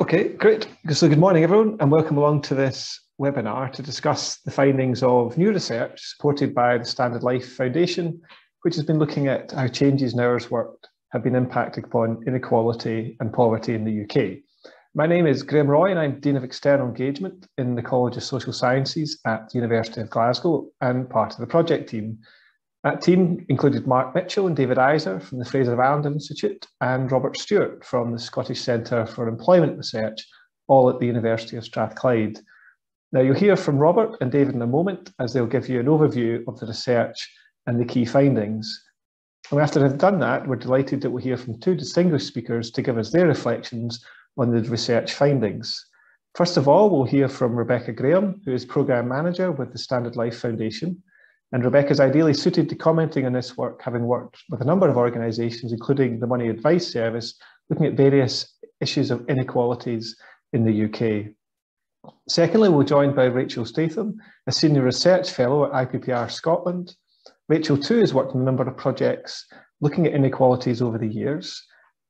Okay, great. So good morning everyone and welcome along to this webinar to discuss the findings of new research supported by the Standard Life Foundation, which has been looking at how changes in hours worked have been impacted upon inequality and poverty in the UK. My name is Graeme Roy and I'm Dean of External Engagement in the College of Social Sciences at the University of Glasgow and part of the project team. That team included Mark Mitchell and David Eiser from the Fraser of Institute and Robert Stewart from the Scottish Centre for Employment Research, all at the University of Strathclyde. Now you'll hear from Robert and David in a moment as they'll give you an overview of the research and the key findings. And after they've done that, we're delighted that we'll hear from two distinguished speakers to give us their reflections on the research findings. First of all, we'll hear from Rebecca Graham, who is Programme Manager with the Standard Life Foundation. And Rebecca is ideally suited to commenting on this work, having worked with a number of organisations, including the Money Advice Service, looking at various issues of inequalities in the UK. Secondly, we're joined by Rachel Statham, a Senior Research Fellow at IPPR Scotland. Rachel too has worked on a number of projects looking at inequalities over the years,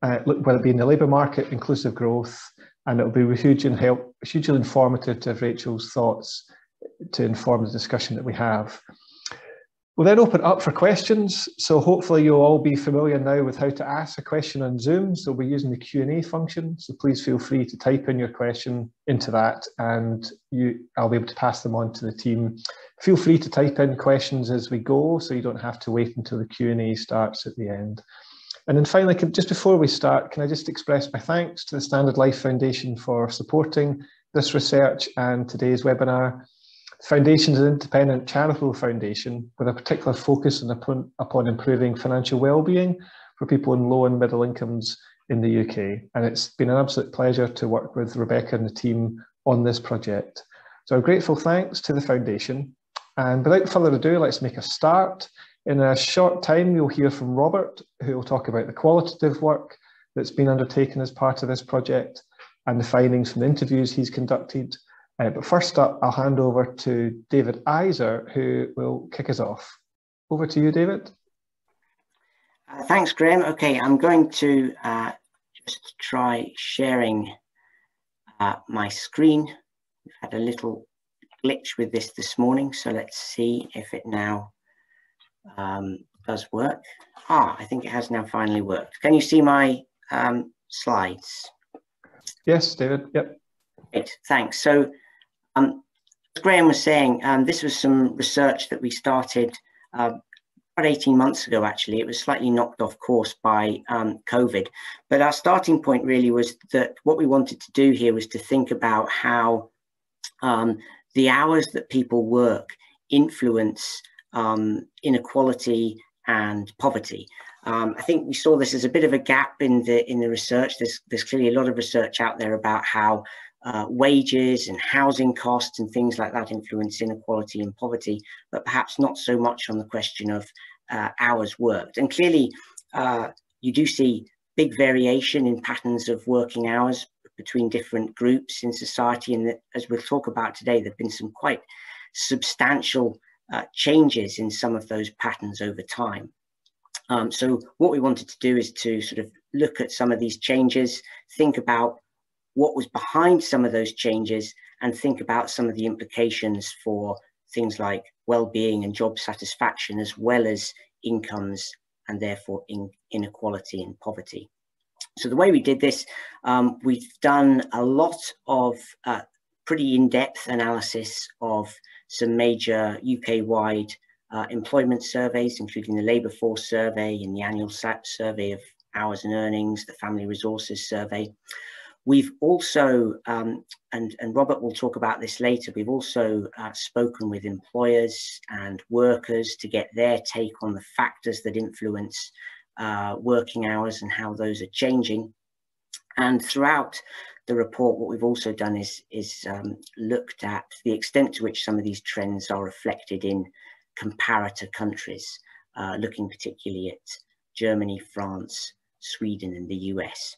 uh, whether it be in the labour market, inclusive growth, and it'll be hugely, help, hugely informative to have Rachel's thoughts to inform the discussion that we have. We'll then open up for questions. So hopefully you'll all be familiar now with how to ask a question on Zoom. So we're using the Q&A function. So please feel free to type in your question into that and you, I'll be able to pass them on to the team. Feel free to type in questions as we go so you don't have to wait until the Q&A starts at the end. And then finally, just before we start, can I just express my thanks to the Standard Life Foundation for supporting this research and today's webinar. The foundation is an independent charitable foundation with a particular focus on, upon, upon improving financial well-being for people in low and middle incomes in the UK. And it's been an absolute pleasure to work with Rebecca and the team on this project. So a grateful thanks to the foundation. And without further ado, let's make a start. In a short time, you'll hear from Robert, who will talk about the qualitative work that's been undertaken as part of this project and the findings from the interviews he's conducted uh, but first up, I'll hand over to David Eiser, who will kick us off. Over to you, David. Uh, thanks, Graeme. Okay, I'm going to uh, just try sharing uh, my screen. We've had a little glitch with this this morning, so let's see if it now um, does work. Ah, I think it has now finally worked. Can you see my um, slides? Yes, David. Yep. Great, thanks. So um, as Graeme was saying, um, this was some research that we started uh, about 18 months ago, actually. It was slightly knocked off course by um, COVID. But our starting point really was that what we wanted to do here was to think about how um, the hours that people work influence um, inequality and poverty. Um, I think we saw this as a bit of a gap in the in the research. There's there's clearly a lot of research out there about how uh, wages and housing costs and things like that influence inequality and poverty, but perhaps not so much on the question of uh, hours worked. And clearly, uh, you do see big variation in patterns of working hours between different groups in society. And as we'll talk about today, there have been some quite substantial uh, changes in some of those patterns over time. Um, so what we wanted to do is to sort of look at some of these changes, think about what was behind some of those changes and think about some of the implications for things like well-being and job satisfaction as well as incomes and therefore in inequality and poverty. So the way we did this, um, we've done a lot of uh, pretty in-depth analysis of some major UK-wide uh, employment surveys, including the Labour Force Survey and the annual SAT Survey of Hours and Earnings, the Family Resources Survey. We've also, um, and, and Robert will talk about this later, we've also uh, spoken with employers and workers to get their take on the factors that influence uh, working hours and how those are changing. And throughout the report, what we've also done is, is um, looked at the extent to which some of these trends are reflected in comparator countries, uh, looking particularly at Germany, France, Sweden and the US.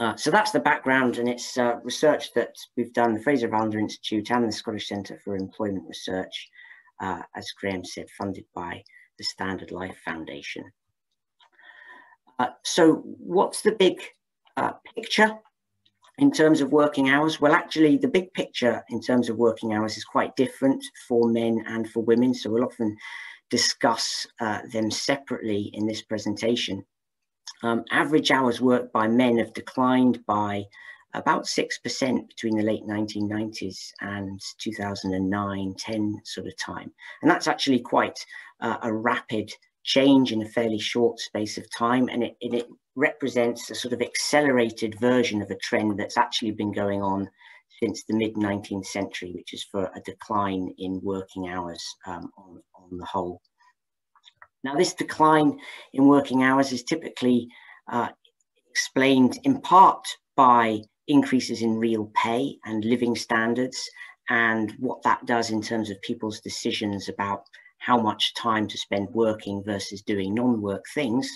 Uh, so that's the background and it's uh, research that we've done, the Fraser of Allander Institute and the Scottish Centre for Employment Research, uh, as Graeme said, funded by the Standard Life Foundation. Uh, so what's the big uh, picture? in terms of working hours, well, actually, the big picture in terms of working hours is quite different for men and for women. So we'll often discuss them separately in this presentation. Um, average hours worked by men have declined by about 6% between the late 1990s and 2009, 10 sort of time. And that's actually quite uh, a rapid change in a fairly short space of time. And it, it, represents a sort of accelerated version of a trend that's actually been going on since the mid 19th century, which is for a decline in working hours um, on, on the whole. Now, this decline in working hours is typically uh, explained in part by increases in real pay and living standards and what that does in terms of people's decisions about how much time to spend working versus doing non-work things.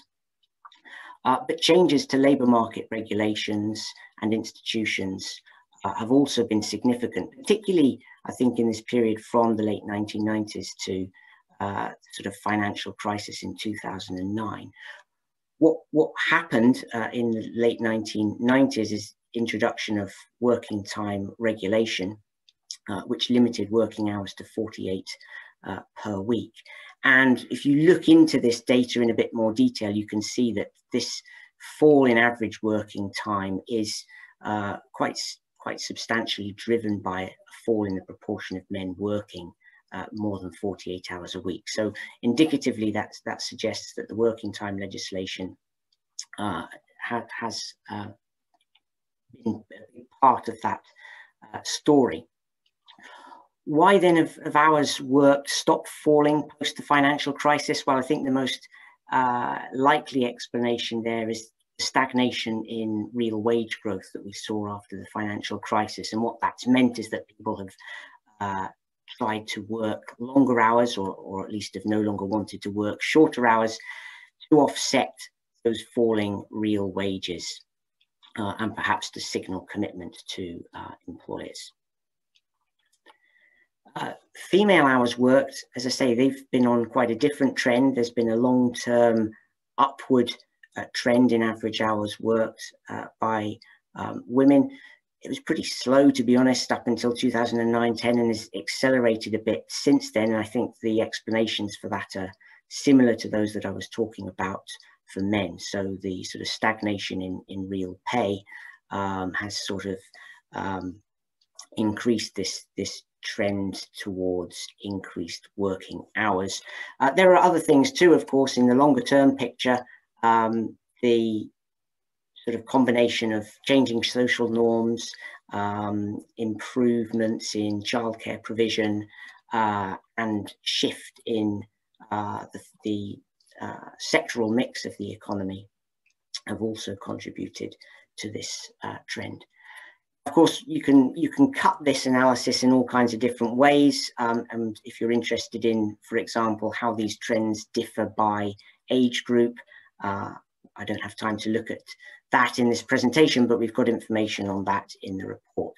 Uh, but changes to labour market regulations and institutions uh, have also been significant, particularly, I think, in this period from the late 1990s to uh, sort of financial crisis in 2009. What, what happened uh, in the late 1990s is introduction of working time regulation, uh, which limited working hours to 48 uh, per week. And if you look into this data in a bit more detail, you can see that this fall in average working time is uh, quite, quite substantially driven by a fall in the proportion of men working more than 48 hours a week. So indicatively, that, that suggests that the working time legislation uh, ha has uh, been part of that uh, story. Why then have, have hours worked stopped falling post the financial crisis? Well, I think the most uh, likely explanation there is stagnation in real wage growth that we saw after the financial crisis. And what that's meant is that people have uh, tried to work longer hours or, or at least have no longer wanted to work shorter hours to offset those falling real wages uh, and perhaps to signal commitment to uh, employers. Uh, female hours worked, as I say, they've been on quite a different trend. There's been a long-term upward uh, trend in average hours worked uh, by um, women. It was pretty slow, to be honest, up until 2009 10 and has accelerated a bit since then. And I think the explanations for that are similar to those that I was talking about for men. So the sort of stagnation in, in real pay um, has sort of um, increased this, this trend towards increased working hours. Uh, there are other things too, of course, in the longer term picture. Um, the sort of combination of changing social norms, um, improvements in childcare provision, uh, and shift in uh, the, the uh, sectoral mix of the economy have also contributed to this uh, trend. Of course, you can you can cut this analysis in all kinds of different ways. Um, and if you're interested in, for example, how these trends differ by age group, uh, I don't have time to look at that in this presentation, but we've got information on that in the report.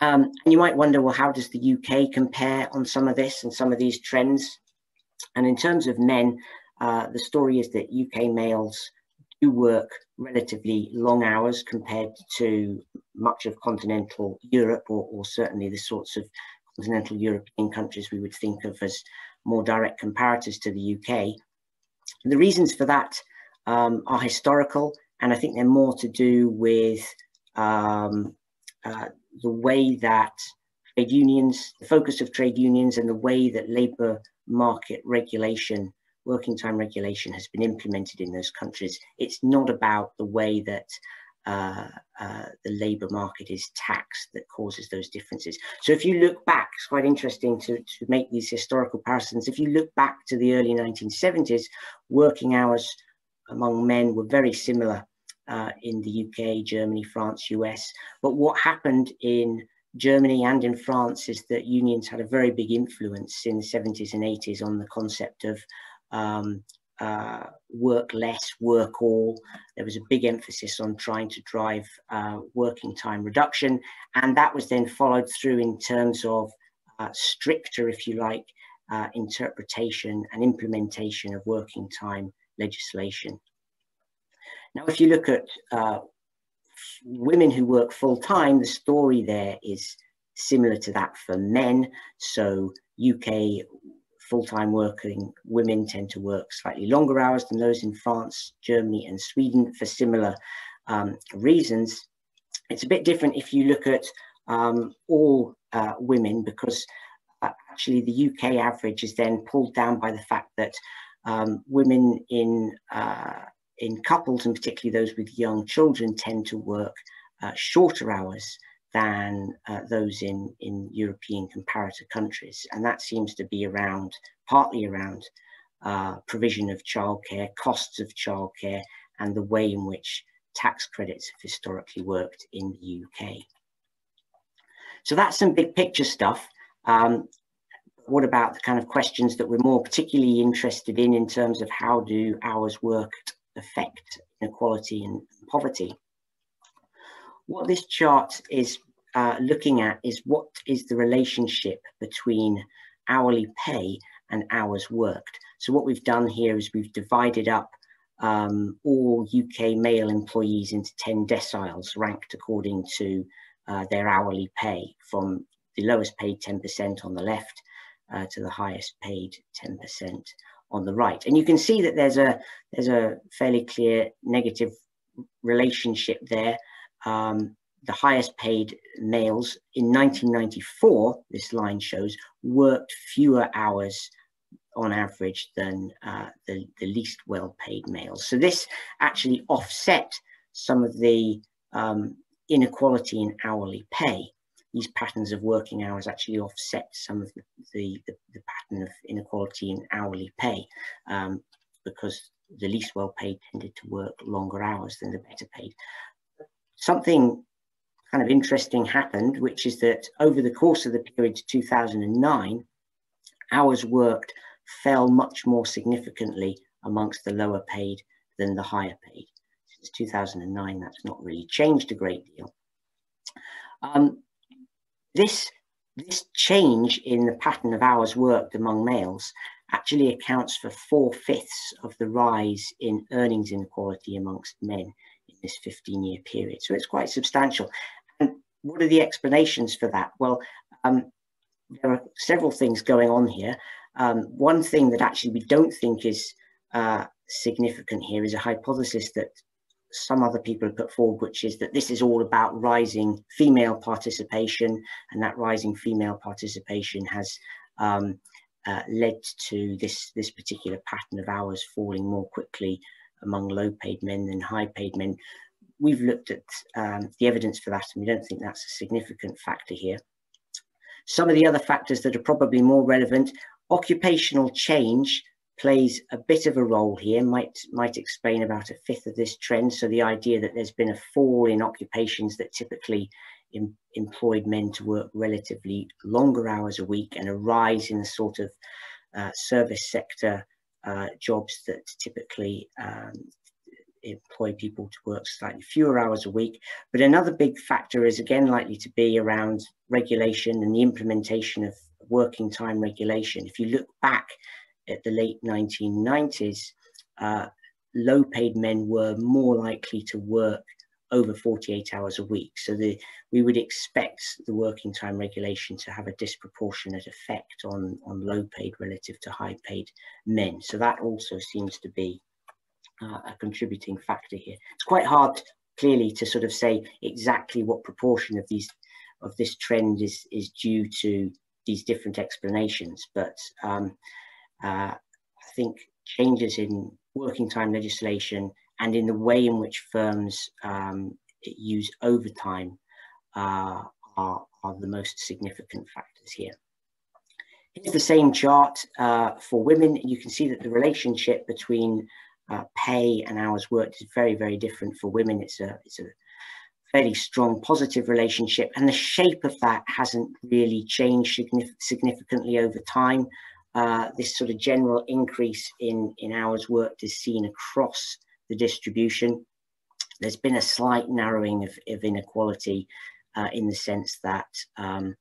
Um, and you might wonder, well, how does the UK compare on some of this and some of these trends? And in terms of men, uh, the story is that UK males do work relatively long hours compared to much of continental Europe, or, or, certainly the sorts of continental European countries we would think of as more direct comparators to the UK. The reasons for that um, are historical, and I think they're more to do with um, uh, the way that trade unions, the focus of trade unions, and the way that labour market regulation working time regulation has been implemented in those countries. It's not about the way that uh, uh, the labour market is taxed that causes those differences. So if you look back, it's quite interesting to, to make these historical comparisons. If you look back to the early 1970s, working hours among men were very similar uh, in the UK, Germany, France, US. But what happened in Germany and in France is that unions had a very big influence in the 70s and 80s on the concept of um, uh, work less, work all. There was a big emphasis on trying to drive uh, working time reduction. And that was then followed through in terms of uh, stricter, if you like, uh, interpretation and implementation of working time legislation. Now, if you look at uh, women who work full time, the story there is similar to that for men. So UK full-time working women tend to work slightly longer hours than those in France, Germany and Sweden for similar um, reasons. It's a bit different if you look at um, all uh, women because uh, actually the UK average is then pulled down by the fact that um, women in uh, in couples and particularly those with young children tend to work uh, shorter hours than uh, those in, in European comparator countries. And that seems to be around, partly around uh, provision of childcare, costs of childcare, and the way in which tax credits have historically worked in the UK. So that's some big picture stuff. Um, what about the kind of questions that we're more particularly interested in in terms of how do hours worked affect inequality and poverty? What this chart is uh, looking at is what is the relationship between hourly pay and hours worked. So what we've done here is we've divided up um, all UK male employees into 10 deciles ranked according to uh, their hourly pay from the lowest paid 10% on the left uh, to the highest paid 10% on the right. And you can see that there's a, there's a fairly clear negative relationship there. Um, the highest paid males in 1994, this line shows, worked fewer hours on average than uh, the, the least well paid males. So this actually offset some of the um, inequality in hourly pay. These patterns of working hours actually offset some of the, the, the, the pattern of inequality in hourly pay um, because the least well paid tended to work longer hours than the better paid. Something kind of interesting happened, which is that over the course of the period to 2009, hours worked fell much more significantly amongst the lower paid than the higher paid. Since 2009, that's not really changed a great deal. Um, this, this change in the pattern of hours worked among males actually accounts for four fifths of the rise in earnings inequality amongst men in this 15 year period. So it's quite substantial. And what are the explanations for that? Well, um, there are several things going on here. Um, one thing that actually we don't think is uh, significant here is a hypothesis that some other people have put forward, which is that this is all about rising female participation, and that rising female participation has um, uh, led to this, this particular pattern of hours falling more quickly among low paid men than high paid men. We've looked at um, the evidence for that, and we don't think that's a significant factor here. Some of the other factors that are probably more relevant, occupational change plays a bit of a role here, might, might explain about a fifth of this trend. So the idea that there's been a fall in occupations that typically em employed men to work relatively longer hours a week and a rise in the sort of uh, service sector uh, jobs that typically um, employ people to work slightly fewer hours a week. But another big factor is again likely to be around regulation and the implementation of working time regulation. If you look back at the late 1990s, uh, low paid men were more likely to work over 48 hours a week. So the, we would expect the working time regulation to have a disproportionate effect on, on low paid relative to high paid men. So that also seems to be uh, a contributing factor here. It's quite hard clearly to sort of say exactly what proportion of these of this trend is is due to these different explanations, but um, uh, I think changes in working time legislation and in the way in which firms um, use overtime uh, are, are the most significant factors here. Here's the same chart uh, for women. You can see that the relationship between uh, pay and hours worked is very, very different for women. It's a, it's a fairly strong positive relationship and the shape of that hasn't really changed significantly over time. Uh, this sort of general increase in, in hours worked is seen across the distribution. There's been a slight narrowing of, of inequality uh, in the sense that um,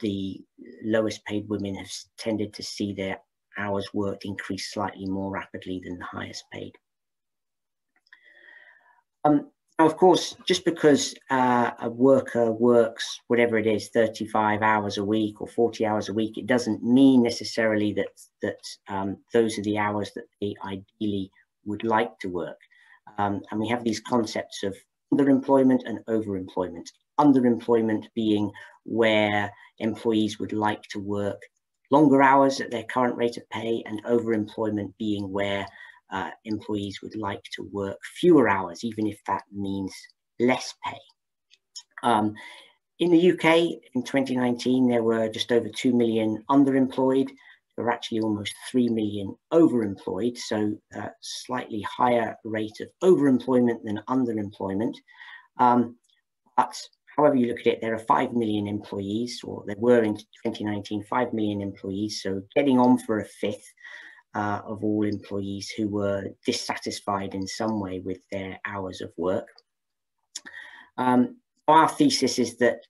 the lowest paid women have tended to see their hours worked increase slightly more rapidly than the highest paid. Um, Now, of course, just because uh, a worker works whatever it is, 35 hours a week or 40 hours a week, it doesn't mean necessarily that that um, those are the hours that they ideally would like to work. Um, and we have these concepts of underemployment and overemployment. Underemployment being where employees would like to work longer hours at their current rate of pay, and overemployment being where uh, employees would like to work fewer hours, even if that means less pay. Um, in the UK in 2019, there were just over 2 million underemployed. There were actually almost 3 million overemployed, so a slightly higher rate of overemployment than underemployment. Um, but however you look at it, there are 5 million employees, or there were in 2019 5 million employees, so getting on for a fifth uh, of all employees who were dissatisfied in some way with their hours of work. Um, our thesis is that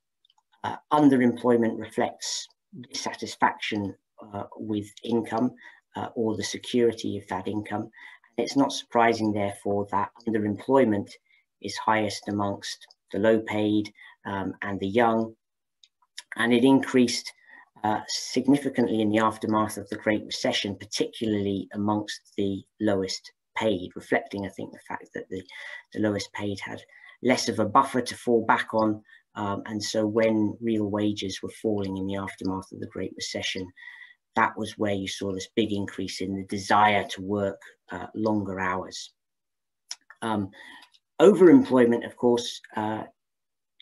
uh, underemployment reflects dissatisfaction uh, with income uh, or the security of that income. And it's not surprising, therefore, that underemployment is highest amongst the low paid um, and the young. And it increased uh, significantly in the aftermath of the Great Recession, particularly amongst the lowest paid, reflecting, I think, the fact that the, the lowest paid had less of a buffer to fall back on. Um, and so when real wages were falling in the aftermath of the Great Recession, that was where you saw this big increase in the desire to work uh, longer hours. Um, overemployment, of course, uh,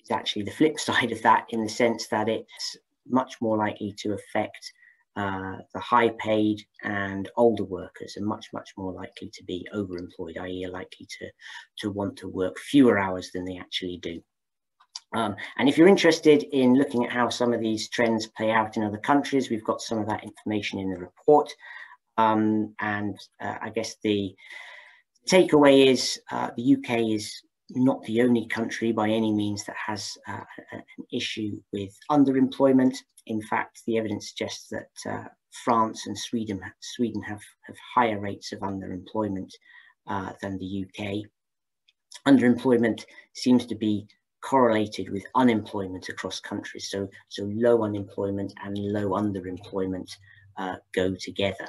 is actually the flip side of that in the sense that it's much more likely to affect uh, the high paid and older workers are much, much more likely to be overemployed, i.e. are likely to, to want to work fewer hours than they actually do. Um, and if you're interested in looking at how some of these trends play out in other countries, we've got some of that information in the report. Um, and uh, I guess the takeaway is uh, the UK is not the only country by any means that has uh, an issue with underemployment. In fact, the evidence suggests that uh, France and Sweden, Sweden have, have higher rates of underemployment uh, than the UK. Underemployment seems to be correlated with unemployment across countries. So, so low unemployment and low underemployment uh, go together.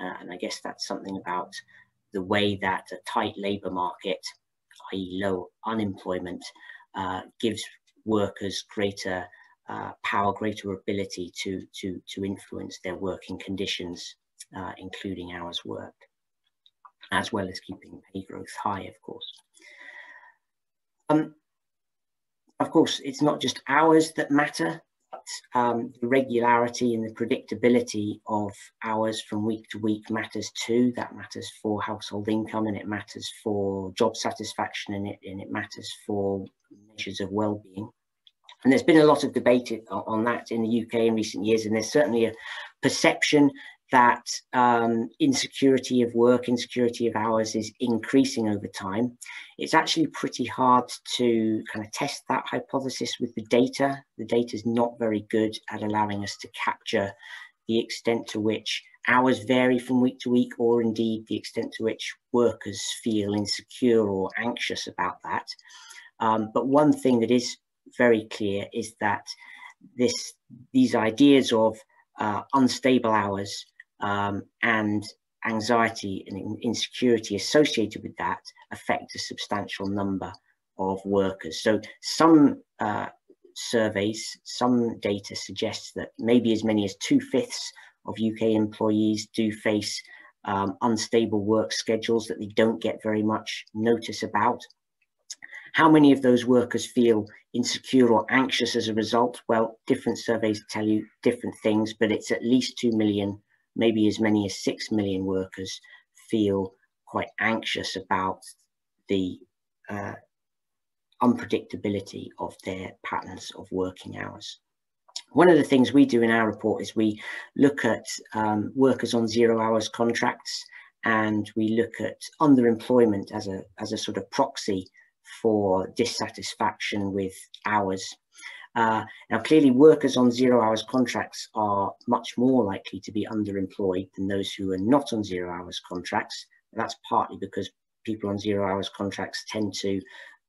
Uh, and I guess that's something about the way that a tight labour market i.e. low unemployment, uh, gives workers greater uh, power, greater ability to, to, to influence their working conditions, uh, including hours worked, as well as keeping pay growth high, of course. Um, of course, it's not just hours that matter, um, the regularity and the predictability of hours from week to week matters too. That matters for household income and it matters for job satisfaction and it, and it matters for measures of well-being. And there's been a lot of debate on that in the UK in recent years, and there's certainly a perception that um, insecurity of work, insecurity of hours is increasing over time. It's actually pretty hard to kind of test that hypothesis with the data. The data is not very good at allowing us to capture the extent to which hours vary from week to week, or indeed the extent to which workers feel insecure or anxious about that. Um, but one thing that is very clear is that this these ideas of uh, unstable hours um, and anxiety and insecurity associated with that affect a substantial number of workers. So some uh, surveys, some data suggests that maybe as many as two fifths of UK employees do face um, unstable work schedules that they don't get very much notice about. How many of those workers feel insecure or anxious as a result? Well, different surveys tell you different things, but it's at least 2 million maybe as many as 6 million workers feel quite anxious about the uh, unpredictability of their patterns of working hours. One of the things we do in our report is we look at um, workers on zero hours contracts and we look at underemployment as a, as a sort of proxy for dissatisfaction with hours uh, now, clearly, workers on zero hours contracts are much more likely to be underemployed than those who are not on zero hours contracts. That's partly because people on zero hours contracts tend to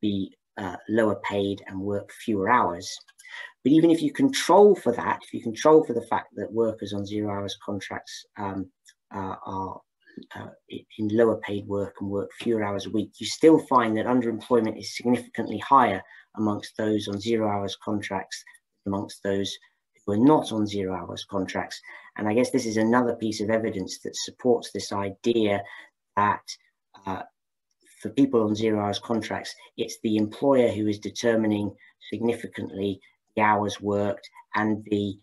be uh, lower paid and work fewer hours. But even if you control for that, if you control for the fact that workers on zero hours contracts um, uh, are uh, in lower paid work and work fewer hours a week, you still find that underemployment is significantly higher amongst those on zero hours contracts amongst those who are not on zero hours contracts. And I guess this is another piece of evidence that supports this idea that uh, for people on zero hours contracts, it's the employer who is determining significantly the hours worked and the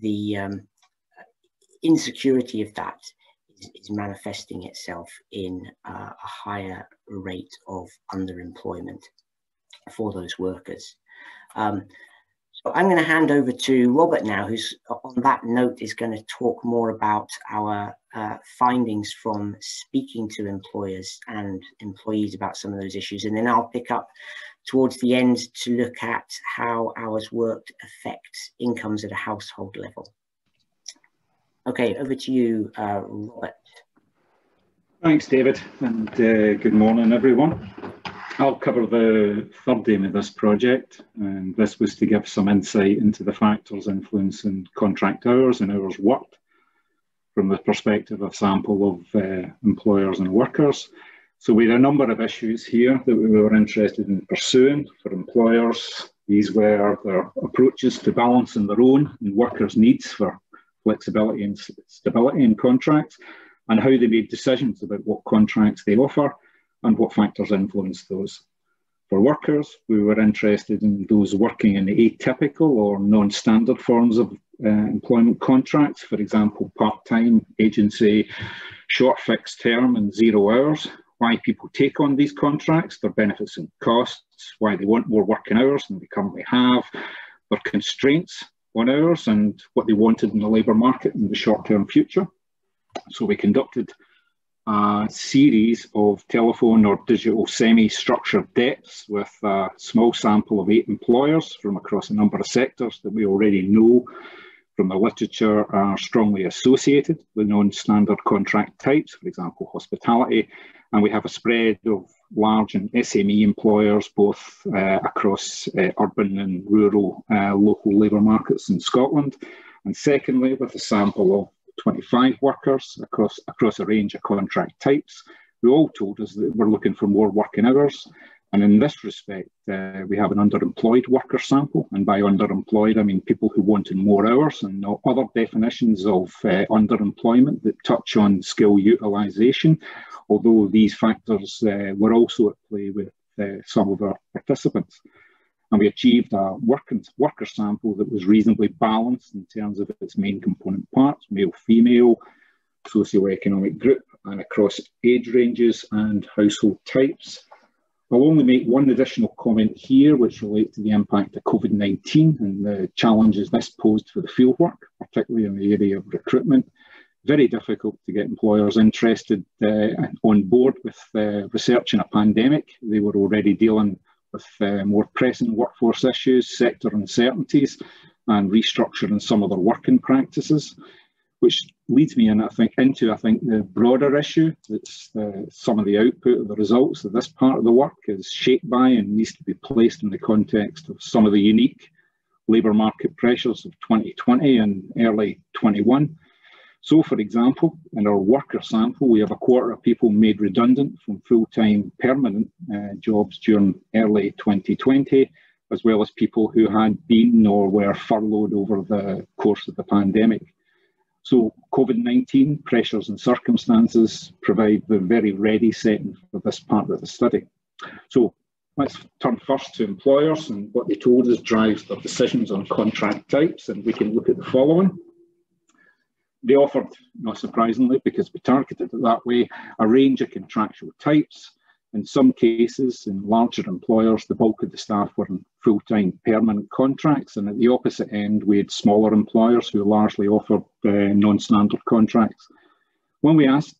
the um, insecurity of that is, manifesting itself in uh, a higher rate of underemployment for those workers. Um, so I'm going to hand over to Robert now, who's on that note is going to talk more about our uh, findings from speaking to employers and employees about some of those issues. And then I'll pick up towards the end to look at how hours worked affects incomes at a household level. Okay, over to you, uh, Robert. Thanks, David, and uh, good morning, everyone. I'll cover the third aim of this project, and this was to give some insight into the factors influencing contract hours and hours worked from the perspective of sample of uh, employers and workers. So we had a number of issues here that we were interested in pursuing for employers. These were their approaches to balancing their own and workers' needs for flexibility and stability in contracts, and how they made decisions about what contracts they offer and what factors influence those. For workers, we were interested in those working in atypical or non-standard forms of uh, employment contracts, for example, part-time, agency, short fixed term and zero hours, why people take on these contracts, their benefits and costs, why they want more working hours than they currently have, their constraints on hours and what they wanted in the labour market in the short-term future. So we conducted a series of telephone or digital semi-structured depths with a small sample of eight employers from across a number of sectors that we already know from the literature are strongly associated with non-standard contract types, for example, hospitality. And we have a spread of large and SME employers, both uh, across uh, urban and rural uh, local labour markets in Scotland. And secondly, with a sample of 25 workers across, across a range of contract types who all told us that we're looking for more working hours. And in this respect, uh, we have an underemployed worker sample. And by underemployed, I mean people who wanted more hours and other definitions of uh, underemployment that touch on skill utilisation, although these factors uh, were also at play with uh, some of our participants and we achieved a worker, worker sample that was reasonably balanced in terms of its main component parts, male, female, socioeconomic group, and across age ranges and household types. I'll only make one additional comment here, which relates to the impact of COVID-19 and the challenges this posed for the fieldwork, particularly in the area of recruitment. Very difficult to get employers interested uh, on board with uh, research in a pandemic. They were already dealing with uh, more pressing workforce issues, sector uncertainties, and restructuring some of their working practices, which leads me in, I think, into I think the broader issue. That's uh, some of the output of the results of this part of the work is shaped by and needs to be placed in the context of some of the unique labour market pressures of 2020 and early 21 so, for example, in our worker sample, we have a quarter of people made redundant from full-time permanent uh, jobs during early 2020, as well as people who had been or were furloughed over the course of the pandemic. So COVID-19 pressures and circumstances provide the very ready setting for this part of the study. So let's turn first to employers and what they told us drives their decisions on contract types, and we can look at the following. They offered, not surprisingly, because we targeted it that way, a range of contractual types. In some cases, in larger employers, the bulk of the staff were in full-time permanent contracts, and at the opposite end, we had smaller employers who largely offered uh, non-standard contracts. When we asked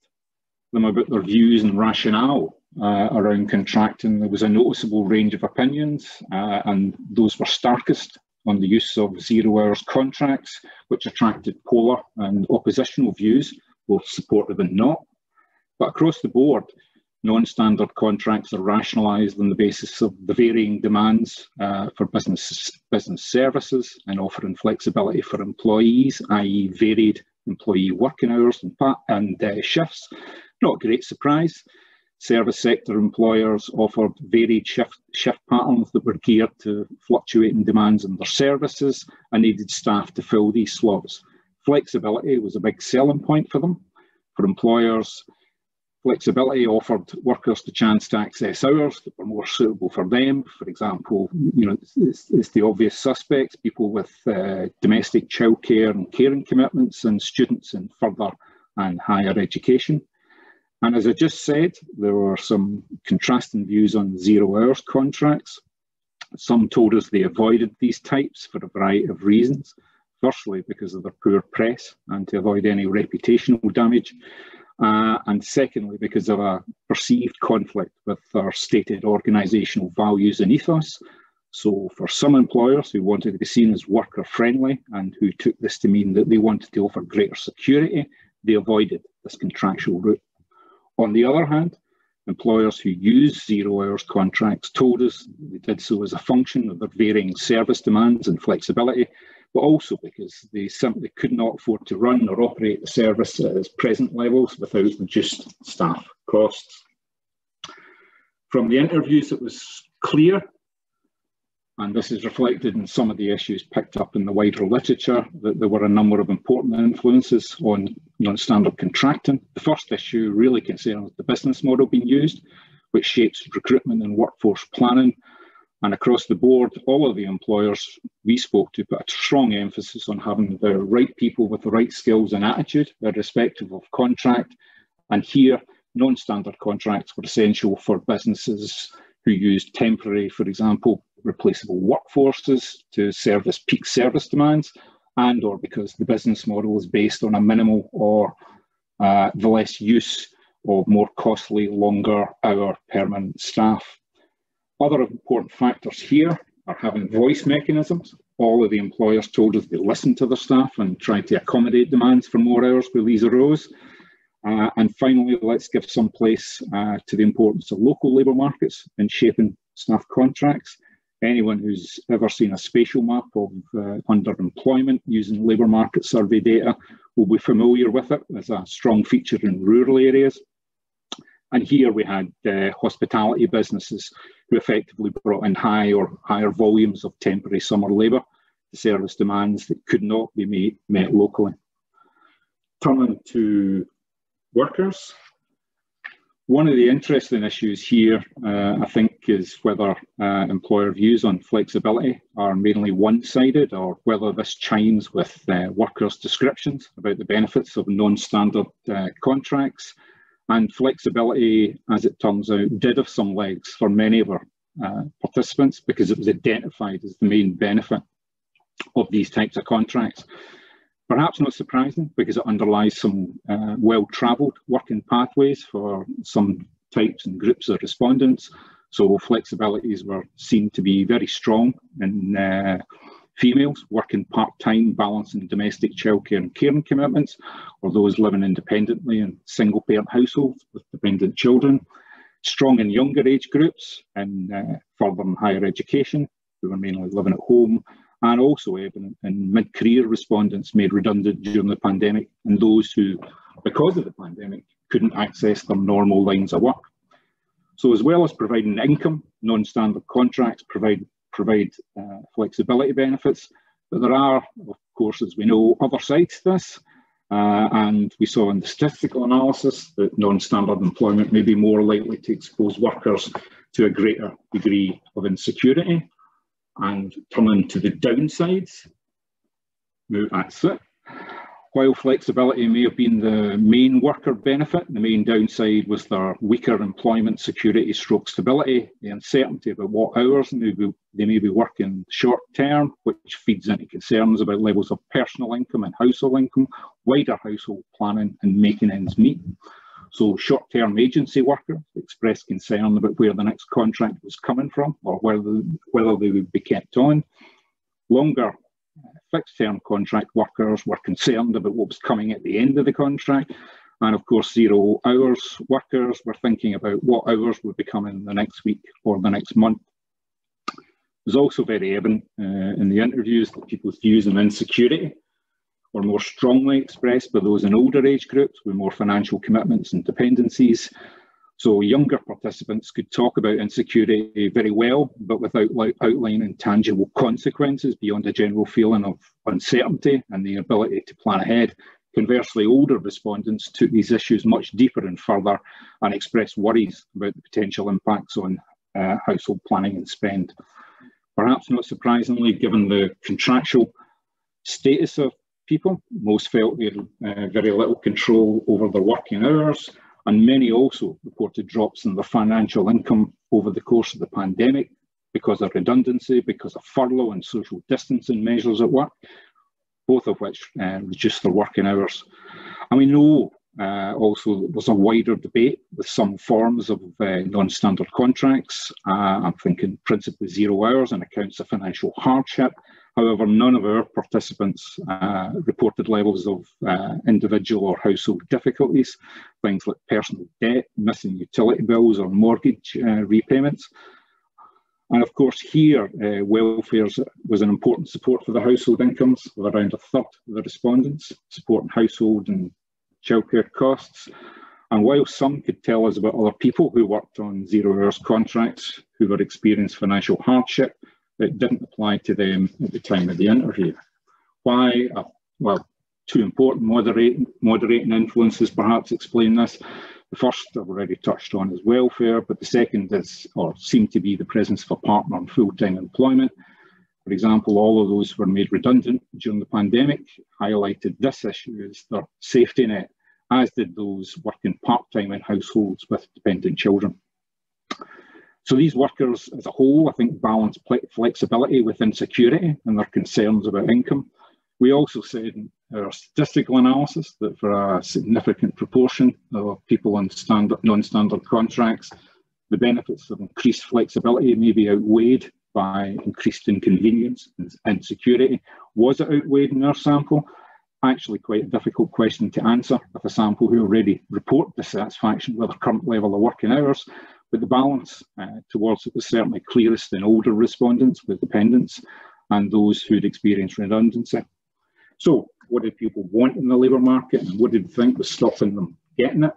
them about their views and rationale uh, around contracting, there was a noticeable range of opinions, uh, and those were starkest on the use of zero hours contracts, which attracted polar and oppositional views, both supportive and not. But across the board, Non-standard contracts are rationalised on the basis of the varying demands uh, for business, business services and offering flexibility for employees, i.e. varied employee working hours and, and uh, shifts. Not a great surprise. Service sector employers offered varied shift, shift patterns that were geared to fluctuating demands in their services and needed staff to fill these slots. Flexibility was a big selling point for them. For employers, Flexibility offered workers the chance to access hours that were more suitable for them. For example, you know, it's, it's the obvious suspects, people with uh, domestic childcare and caring commitments and students in further and higher education. And as I just said, there were some contrasting views on zero hours contracts. Some told us they avoided these types for a variety of reasons. Firstly, because of their poor press and to avoid any reputational damage uh, and secondly, because of a perceived conflict with our stated organisational values and ethos. So, for some employers who wanted to be seen as worker friendly and who took this to mean that they wanted to offer greater security, they avoided this contractual route. On the other hand, employers who use zero hours contracts told us they did so as a function of their varying service demands and flexibility but also because they simply could not afford to run or operate the service at its present levels without reduced staff costs. From the interviews, it was clear, and this is reflected in some of the issues picked up in the wider literature, that there were a number of important influences on non-standard contracting. The first issue really concerns the business model being used, which shapes recruitment and workforce planning and across the board, all of the employers we spoke to put a strong emphasis on having the right people with the right skills and attitude, irrespective of contract. And here, non standard contracts were essential for businesses who used temporary, for example, replaceable workforces to service peak service demands, and or because the business model is based on a minimal or uh, the less use of more costly, longer hour permanent staff. Other important factors here are having voice mechanisms. All of the employers told us they listened to their staff and tried to accommodate demands for more hours where these arose. Uh, and finally, let's give some place uh, to the importance of local labour markets in shaping staff contracts. Anyone who's ever seen a spatial map of uh, underemployment using labour market survey data will be familiar with it as a strong feature in rural areas. And here we had uh, hospitality businesses who effectively brought in high or higher volumes of temporary summer labour to service demands that could not be made, met locally. Turning to workers, one of the interesting issues here, uh, I think, is whether uh, employer views on flexibility are mainly one-sided or whether this chimes with uh, workers' descriptions about the benefits of non-standard uh, contracts and flexibility, as it turns out, did have some legs for many of our uh, participants because it was identified as the main benefit of these types of contracts. Perhaps not surprising because it underlies some uh, well-travelled working pathways for some types and groups of respondents. So flexibilities were seen to be very strong in uh, females working part-time balancing domestic childcare and caring commitments, or those living independently in single-parent households with dependent children, strong in younger age groups and uh, further in higher education, who were mainly living at home, and also evident in mid-career respondents made redundant during the pandemic and those who, because of the pandemic, couldn't access their normal lines of work. So as well as providing income, non-standard contracts provide provide uh, flexibility benefits. But there are, of course, as we know, other sides to this. Uh, and we saw in the statistical analysis that non-standard employment may be more likely to expose workers to a greater degree of insecurity. And turning to the downsides, that's it. While flexibility may have been the main worker benefit, the main downside was their weaker employment security stroke stability, the uncertainty about what hours they, be, they may be working short term, which feeds into concerns about levels of personal income and household income, wider household planning and making ends meet. So short-term agency workers expressed concern about where the next contract was coming from or whether, whether they would be kept on. Longer fixed term contract workers were concerned about what was coming at the end of the contract. And of course, zero hours workers, we're thinking about what hours would be coming the next week or the next month. It was also very evident uh, in the interviews that people's views on insecurity were more strongly expressed by those in older age groups with more financial commitments and dependencies. So younger participants could talk about insecurity very well, but without outlining tangible consequences beyond a general feeling of uncertainty and the ability to plan ahead. Conversely, older respondents took these issues much deeper and further and expressed worries about the potential impacts on uh, household planning and spend. Perhaps not surprisingly, given the contractual status of people. Most felt they had uh, very little control over their working hours, and many also reported drops in their financial income over the course of the pandemic because of redundancy, because of furlough and social distancing measures at work, both of which uh, reduced their working hours. And we know uh, also there's a wider debate with some forms of uh, non-standard contracts. Uh, I'm thinking principally zero hours and accounts of financial hardship However, none of our participants uh, reported levels of uh, individual or household difficulties, things like personal debt, missing utility bills or mortgage uh, repayments. And of course, here, uh, welfare was an important support for the household incomes of around a third of the respondents, supporting household and childcare costs. And while some could tell us about other people who worked on zero hours contracts who were experiencing financial hardship, it didn't apply to them at the time of the interview. Why? Uh, well, two important moderating, moderating influences perhaps explain this. The first I've already touched on is welfare, but the second is, or seemed to be, the presence of a partner in full-time employment. For example, all of those were made redundant during the pandemic highlighted this issue as their safety net, as did those working part-time in households with dependent children. So these workers as a whole, I think, balance flexibility with insecurity and their concerns about income. We also said in our statistical analysis that for a significant proportion of people on standard, non-standard contracts, the benefits of increased flexibility may be outweighed by increased inconvenience and insecurity. Was it outweighed in our sample? Actually quite a difficult question to answer with a sample who already report dissatisfaction with their current level of working hours but the balance uh, towards it was certainly clearest in older respondents with dependents and those who'd experienced redundancy. So what did people want in the labour market and what did they think was stopping them getting it?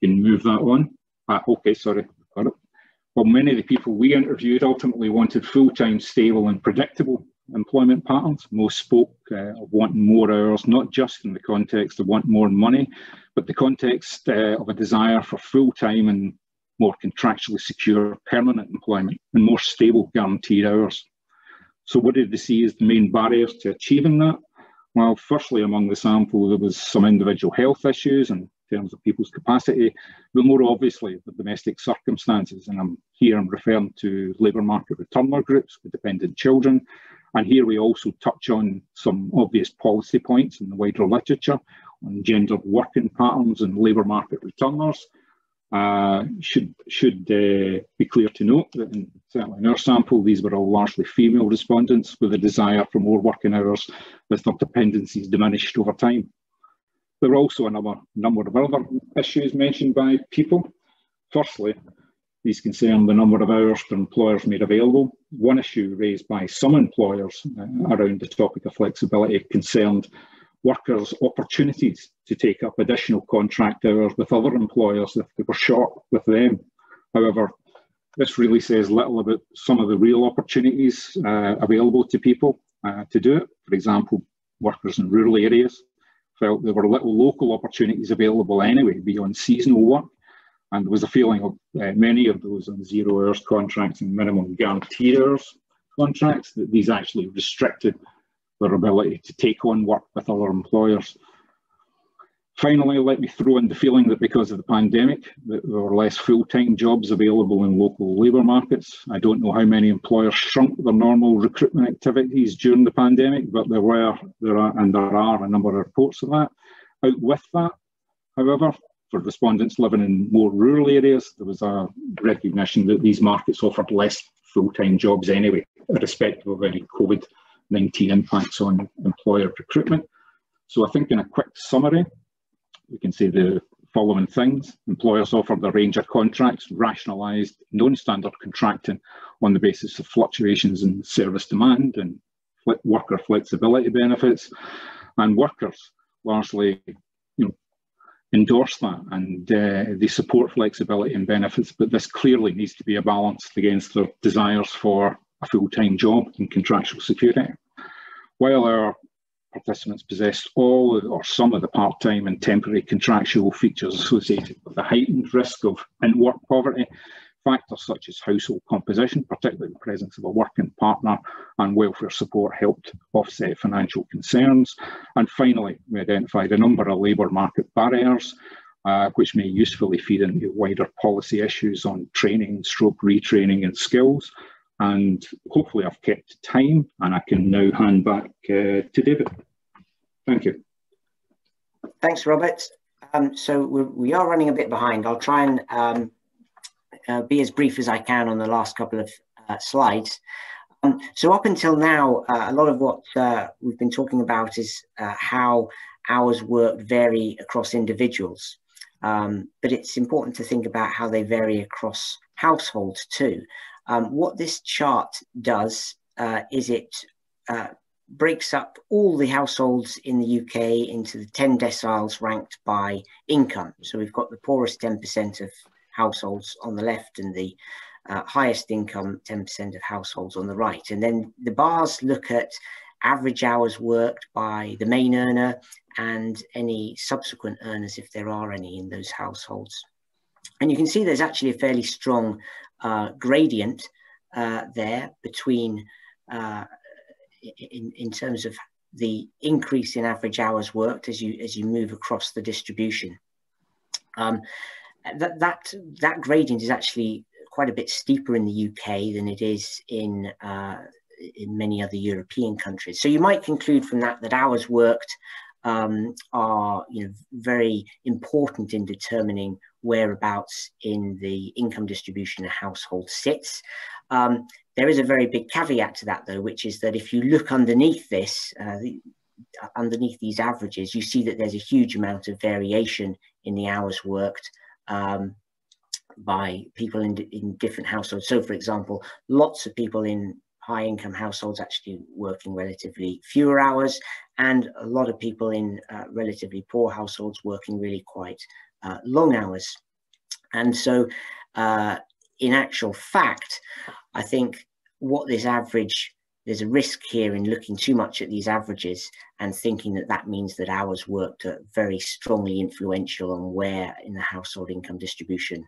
You can move that on. Ah, okay, sorry, got it. Well, many of the people we interviewed ultimately wanted full-time, stable and predictable employment patterns. Most spoke uh, of wanting more hours, not just in the context of wanting more money, but the context uh, of a desire for full-time and more contractually secure permanent employment and more stable guaranteed hours. So what did they see as the main barriers to achieving that? Well, firstly, among the sample, there was some individual health issues in terms of people's capacity, but more obviously the domestic circumstances. And I'm here I'm referring to labour market returner groups with dependent children and here we also touch on some obvious policy points in the wider literature on gendered working patterns and labour market returners. Uh, should should uh, be clear to note that in, certainly in our sample, these were all largely female respondents with a desire for more working hours with their dependencies diminished over time. There were also a number, number of other issues mentioned by people. Firstly, these concern the number of hours that employers made available. One issue raised by some employers uh, around the topic of flexibility concerned workers' opportunities to take up additional contract hours with other employers if they were short with them. However, this really says little about some of the real opportunities uh, available to people uh, to do it. For example, workers in rural areas felt there were little local opportunities available anyway beyond seasonal work and there was a feeling of uh, many of those on zero hours contracts and minimum guaranteed hours contracts that these actually restricted their ability to take on work with other employers. Finally, let me throw in the feeling that because of the pandemic, there were less full-time jobs available in local labour markets. I don't know how many employers shrunk their normal recruitment activities during the pandemic, but there were, there are, and there are a number of reports of that. Out with that, however, for respondents living in more rural areas, there was a recognition that these markets offered less full-time jobs anyway, irrespective of any COVID-19 impacts on employer recruitment. So I think in a quick summary, we can say the following things. Employers offered a range of contracts, rationalised non-standard contracting on the basis of fluctuations in service demand and worker flexibility benefits, and workers largely endorse that and uh, they support flexibility and benefits, but this clearly needs to be balanced against their desires for a full-time job and contractual security. While our participants possess all or some of the part-time and temporary contractual features associated with the heightened risk of in-work poverty, factors such as household composition, particularly the presence of a working partner and welfare support helped offset financial concerns. And finally, we identified a number of labour market barriers uh, which may usefully feed into wider policy issues on training, stroke retraining and skills, and hopefully I've kept time and I can now hand back uh, to David. Thank you. Thanks, Robert. Um, so we're, we are running a bit behind. I'll try and um, uh, be as brief as I can on the last couple of uh, slides. Um, so up until now, uh, a lot of what uh, we've been talking about is uh, how hours work vary across individuals. Um, but it's important to think about how they vary across households too. Um, what this chart does is it breaks up all the households in the UK into the 10 deciles ranked by income. So we've got the poorest 10% of households on the left and the uh, highest income 10% of households on the right. And then the bars look at average hours worked by the main earner and any subsequent earners if there are any in those households. And you can see there's actually a fairly strong uh, gradient uh, there between uh, in, in terms of the increase in average hours worked as you as you move across the distribution. Um, that that that gradient is actually quite a bit steeper in the UK than it is in uh, in many other European countries. So you might conclude from that that hours worked um, are you know very important in determining whereabouts in the income distribution a household sits. Um, there is a very big caveat to that though, which is that if you look underneath this, uh, the, underneath these averages, you see that there's a huge amount of variation in the hours worked um, by people in, in different households. So for example, lots of people in high income households actually working relatively fewer hours and a lot of people in uh, relatively poor households working really quite uh, long hours. And so uh, in actual fact, I think what this average, there's a risk here in looking too much at these averages and thinking that that means that hours worked are very strongly influential on where in the household income distribution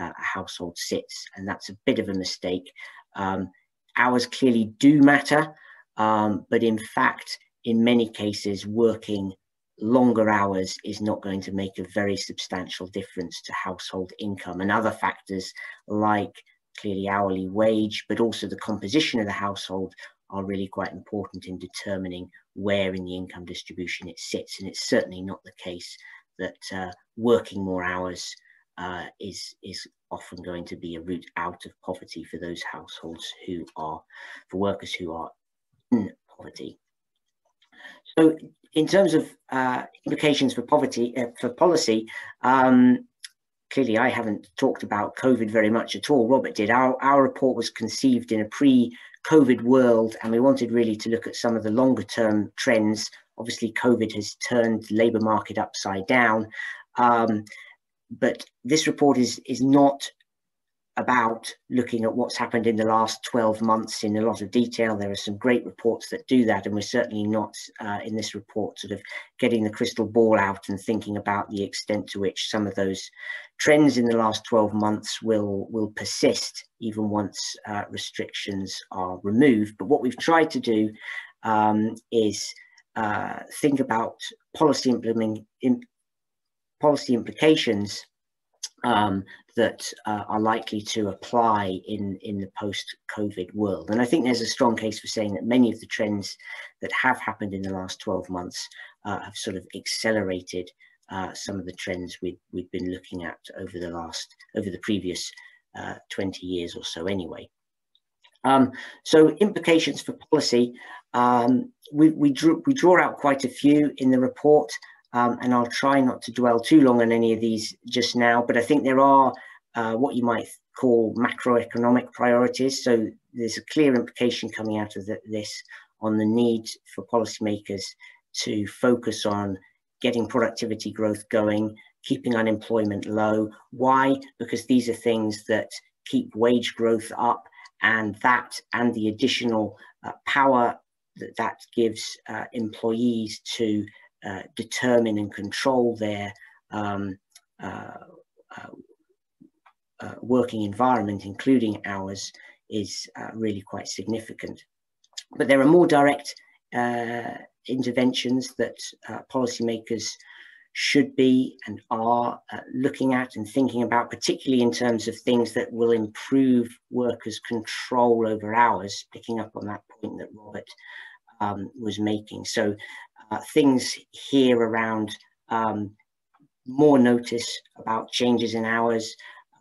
uh, a household sits. And that's a bit of a mistake. Um, hours clearly do matter, um, but in fact, in many cases, working longer hours is not going to make a very substantial difference to household income and other factors like clearly hourly wage, but also the composition of the household are really quite important in determining where in the income distribution it sits. And it's certainly not the case that uh, working more hours uh, is, is often going to be a route out of poverty for those households who are, for workers who are in poverty. So in terms of uh, implications for poverty, uh, for policy, um, clearly I haven't talked about COVID very much at all. Robert did. Our, our report was conceived in a pre-COVID world, and we wanted really to look at some of the longer term trends. Obviously, COVID has turned the labour market upside down. Um, but this report is is not about looking at what's happened in the last 12 months in a lot of detail. There are some great reports that do that, and we're certainly not uh, in this report sort of getting the crystal ball out and thinking about the extent to which some of those trends in the last 12 months will, will persist even once uh, restrictions are removed. But what we've tried to do um, is uh, think about policy, policy implications um, that uh, are likely to apply in, in the post-COVID world. And I think there's a strong case for saying that many of the trends that have happened in the last 12 months uh, have sort of accelerated uh, some of the trends we, we've been looking at over the last, over the previous uh, 20 years or so anyway. Um, so implications for policy, um, we, we, drew, we draw out quite a few in the report. Um, and I'll try not to dwell too long on any of these just now, but I think there are uh, what you might call macroeconomic priorities. So there's a clear implication coming out of the, this on the need for policymakers to focus on getting productivity growth going, keeping unemployment low. Why? Because these are things that keep wage growth up and that and the additional uh, power that that gives uh, employees to uh, determine and control their um, uh, uh, working environment, including hours, is really quite significant. But there are more direct interventions that policymakers should be and are uh, looking at and thinking about, particularly in terms of things that will improve workers' control over hours, picking up on that point that Robert um, was making. So uh, things here around um, more notice about changes in hours,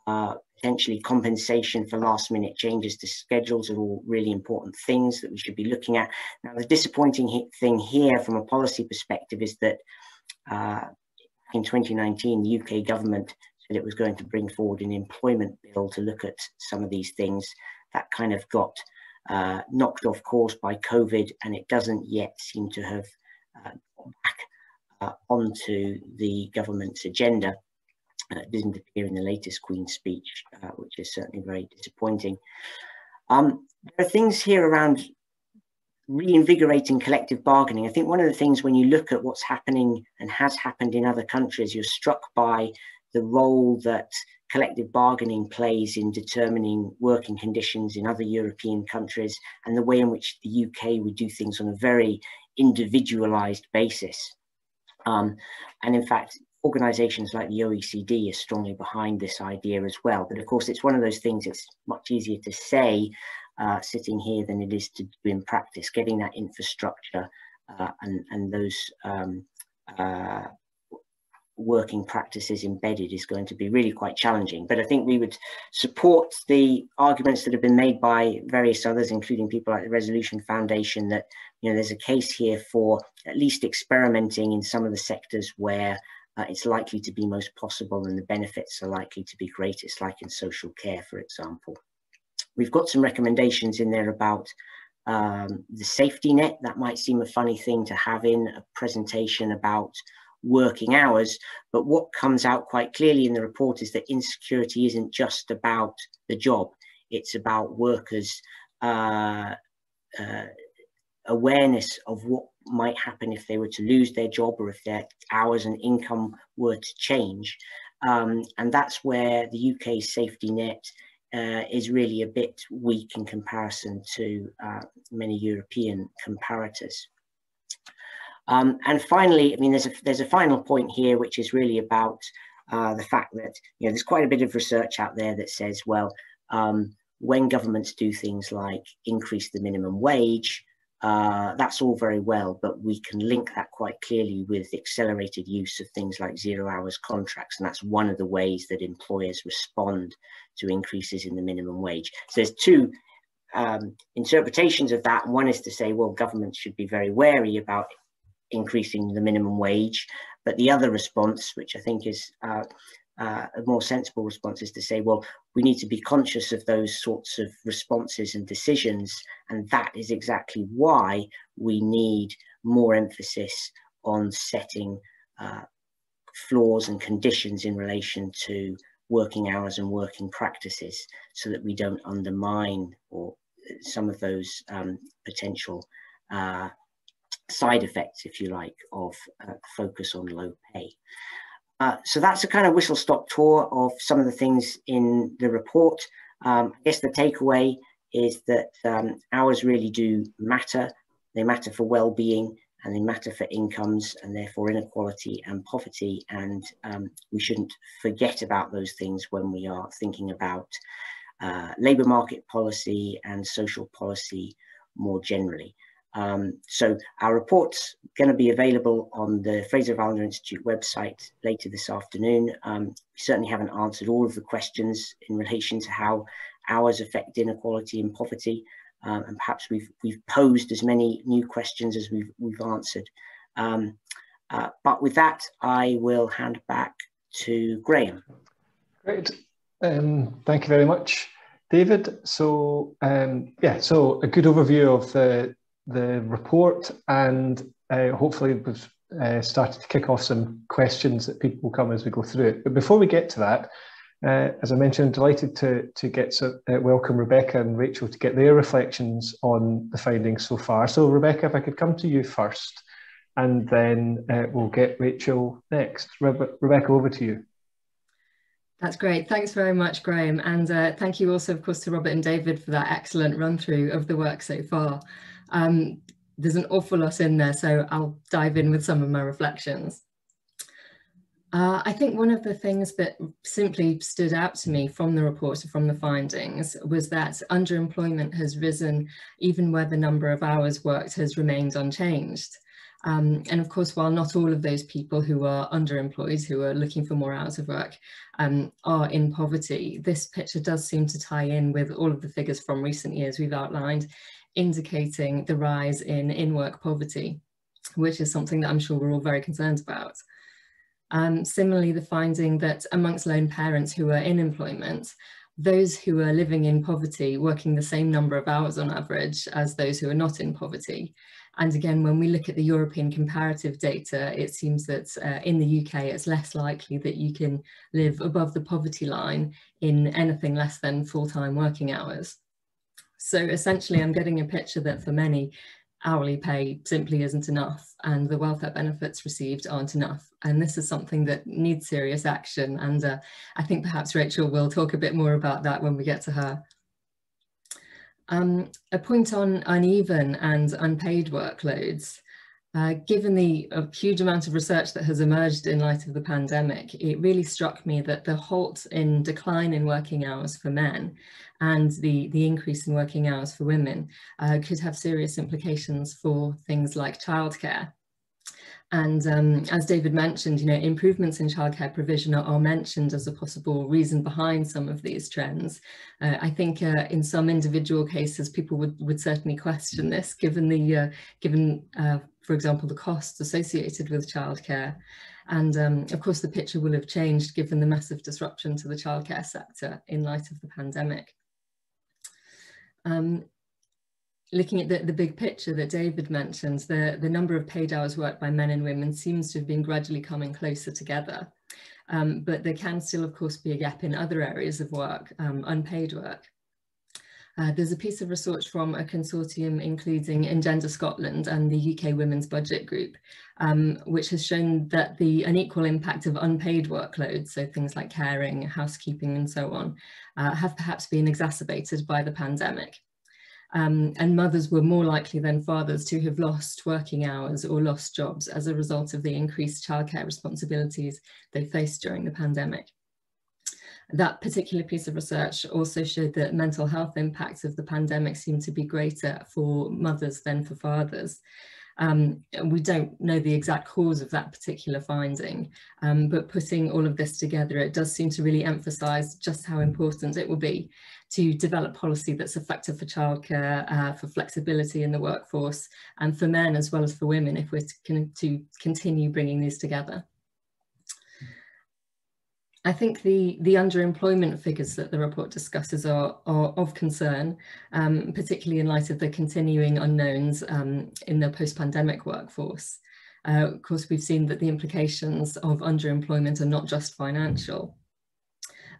uh, potentially compensation for last minute changes to schedules are all really important things that we should be looking at. Now, the disappointing thing here from a policy perspective is that uh, in 2019, the UK government said it was going to bring forward an employment bill to look at some of these things. That kind of got uh, knocked off course by COVID, and it doesn't yet seem to have back uh, onto the government's agenda. Uh, it didn't appear in the latest Queen's speech, uh, which is certainly very disappointing. Um, there are things here around reinvigorating collective bargaining. I think one of the things when you look at what's happening and has happened in other countries, you're struck by the role that collective bargaining plays in determining working conditions in other European countries and the way in which the UK would do things on a very individualized basis. Um, and in fact, organizations like the OECD are strongly behind this idea as well. But of course, it's one of those things that's much easier to say uh, sitting here than it is to do in practice, getting that infrastructure uh, and, and those um, uh, working practices embedded is going to be really quite challenging. But I think we would support the arguments that have been made by various others, including people like the Resolution Foundation, that you know there's a case here for at least experimenting in some of the sectors where uh, it's likely to be most possible and the benefits are likely to be greatest, like in social care, for example. We've got some recommendations in there about um, the safety net. That might seem a funny thing to have in a presentation about working hours, but what comes out quite clearly in the report is that insecurity isn't just about the job, it's about workers' uh, uh, awareness of what might happen if they were to lose their job or if their hours and income were to change. Um, and that's where the UK safety net uh, is really a bit weak in comparison to uh, many European comparators. Um, and finally, I mean, there's a, there's a final point here, which is really about uh, the fact that, you know, there's quite a bit of research out there that says, well, um, when governments do things like increase the minimum wage, uh, that's all very well, but we can link that quite clearly with accelerated use of things like zero hours contracts. And that's one of the ways that employers respond to increases in the minimum wage. So there's two um, interpretations of that. One is to say, well, governments should be very wary about increasing the minimum wage. But the other response, which I think is uh, uh, a more sensible response is to say, well, we need to be conscious of those sorts of responses and decisions. And that is exactly why we need more emphasis on setting uh, flaws and conditions in relation to working hours and working practices so that we don't undermine or some of those um, potential uh, side effects, if you like, of uh, focus on low pay. Uh, so that's a kind of whistle stop tour of some of the things in the report. Um, I guess the takeaway is that um, hours really do matter. They matter for well-being and they matter for incomes and therefore inequality and poverty. And um, we shouldn't forget about those things when we are thinking about uh, labour market policy and social policy more generally. Um, so our report's going to be available on the Fraser of Allander Institute website later this afternoon. Um, we certainly haven't answered all of the questions in relation to how hours affect inequality and poverty, um, and perhaps we've we've posed as many new questions as we've we've answered. Um, Uh, but with that, I will hand back to Graeme. Great. Um, thank you very much, David. So um, yeah, so a good overview of the the report, and uh, hopefully we've uh, started to kick off some questions that people will come as we go through it. But before we get to that, uh, as I mentioned, delighted to to get uh, welcome Rebecca and Rachel to get their reflections on the findings so far. So Rebecca, if I could come to you first, and then uh, we'll get Rachel next. Rebecca, over to you. That's great. Thanks very much, Graeme. And uh, thank you also, of course, to Robert and David for that excellent run through of the work so far. Um, there's an awful lot in there, so I'll dive in with some of my reflections. Uh, I think one of the things that simply stood out to me from the report, from the findings, was that underemployment has risen even where the number of hours worked has remained unchanged. Um, and of course, while not all of those people who are underemployed, who are looking for more hours of work, um, are in poverty, this picture does seem to tie in with all of the figures from recent years we've outlined, indicating the rise in in-work poverty, which is something that I'm sure we're all very concerned about. Um, similarly, the finding that amongst lone parents who are in employment, those who are living in poverty working the same number of hours on average as those who are not in poverty, and again, when we look at the European comparative data, it seems that uh, in the UK, it's less likely that you can live above the poverty line in anything less than full-time working hours. So essentially, I'm getting a picture that for many, hourly pay simply isn't enough and the welfare benefits received aren't enough. And this is something that needs serious action. And uh, I think perhaps Rachel will talk a bit more about that when we get to her. Um, a point on uneven and unpaid workloads. Uh, given the huge amount of research that has emerged in light of the pandemic, it really struck me that the halt in decline in working hours for men and the, the increase in working hours for women uh, could have serious implications for things like childcare. And um, as David mentioned, you know, improvements in childcare provision are, are, mentioned as a possible reason behind some of these trends. Uh, I think uh, in some individual cases, people would, would certainly question this, given the, uh, given, uh, for example, the costs associated with childcare. And um, of course, the picture will have changed given the massive disruption to the childcare sector in light of the pandemic. Um, looking at the, the big picture that David mentioned, the, the number of paid hours worked by men and women seems to have been gradually coming closer together. Um, but there can still, of course, be a gap in other areas of work, um, unpaid work. Uh, there's a piece of research from a consortium including Engender Scotland and the UK Women's Budget Group, um, which has shown that the unequal impact of unpaid workloads, so things like caring, housekeeping and so on, uh, have perhaps been exacerbated by the pandemic. Um, and mothers were more likely than fathers to have lost working hours or lost jobs as a result of the increased childcare responsibilities they faced during the pandemic. That particular piece of research also showed that mental health impacts of the pandemic seem to be greater for mothers than for fathers. Um, we don't know the exact cause of that particular finding, um, but putting all of this together, it does seem to really emphasise just how important it will be to develop policy that's effective for childcare, uh, for flexibility in the workforce, and for men as well as for women if we're to, to continue bringing these together. I think the, the underemployment figures that the report discusses are, are of concern, um, particularly in light of the continuing unknowns um, in the post-pandemic workforce. Uh, of course, we've seen that the implications of underemployment are not just financial.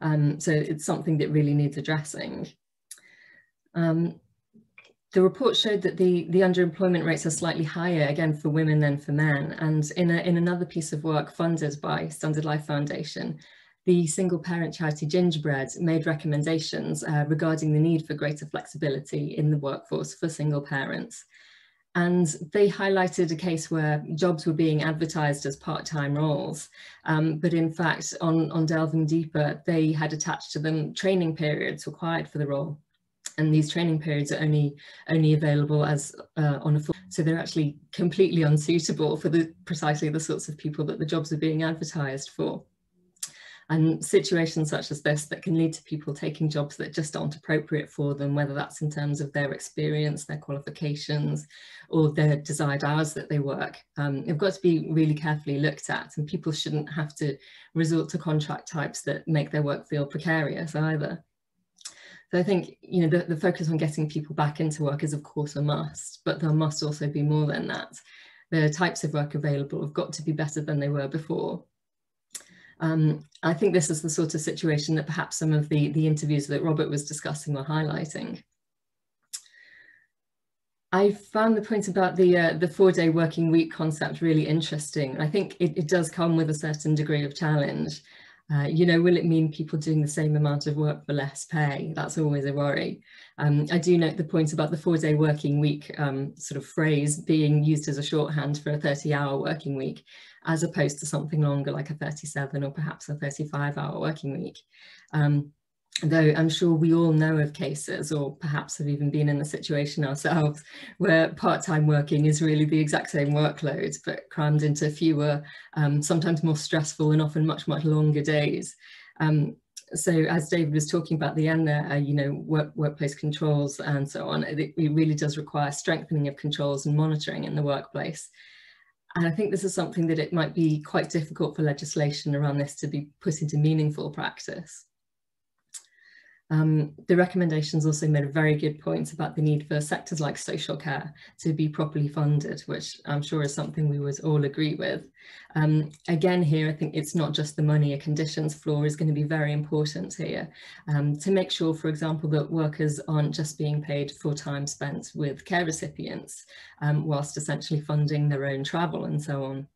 Um, so it's something that really needs addressing. Um, the report showed that the, the underemployment rates are slightly higher, again, for women than for men. And in, a, in another piece of work funded by Standard Life Foundation, the single parent charity Gingerbread made recommendations uh, regarding the need for greater flexibility in the workforce for single parents. And they highlighted a case where jobs were being advertised as part-time roles, um, but in fact, on, on delving deeper, they had attached to them training periods required for the role. And these training periods are only, only available as uh, on a full, so they're actually completely unsuitable for the precisely the sorts of people that the jobs are being advertised for. And situations such as this that can lead to people taking jobs that just aren't appropriate for them, whether that's in terms of their experience, their qualifications, or their desired hours that they work, um, have got to be really carefully looked at. And people shouldn't have to resort to contract types that make their work feel precarious either. So I think, you know, the, the focus on getting people back into work is of course a must, but there must also be more than that. The types of work available have got to be better than they were before. Um, I think this is the sort of situation that perhaps some of the, the interviews that Robert was discussing were highlighting. I found the point about the uh, the four day working week concept really interesting. I think it, it does come with a certain degree of challenge. Uh, you know, will it mean people doing the same amount of work for less pay? That's always a worry. Um, I do note the point about the four day working week um, sort of phrase being used as a shorthand for a 30 hour working week, as opposed to something longer like a 37 or perhaps a 35 hour working week. Um, though I'm sure we all know of cases or perhaps have even been in the situation ourselves where part-time working is really the exact same workload but crammed into fewer, um, sometimes more stressful and often much, much longer days. Um, so as David was talking about the end there, uh, you know, work, workplace controls and so on, it, it really does require strengthening of controls and monitoring in the workplace. And I think this is something that it might be quite difficult for legislation around this to be put into meaningful practice. Um, the recommendations also made a very good point about the need for sectors like social care to be properly funded, which I'm sure is something we would all agree with. Um, again, here, I think it's not just the money, a conditions floor is going to be very important here um, to make sure, for example, that workers aren't just being paid for time spent with care recipients, um, whilst essentially funding their own travel and so on.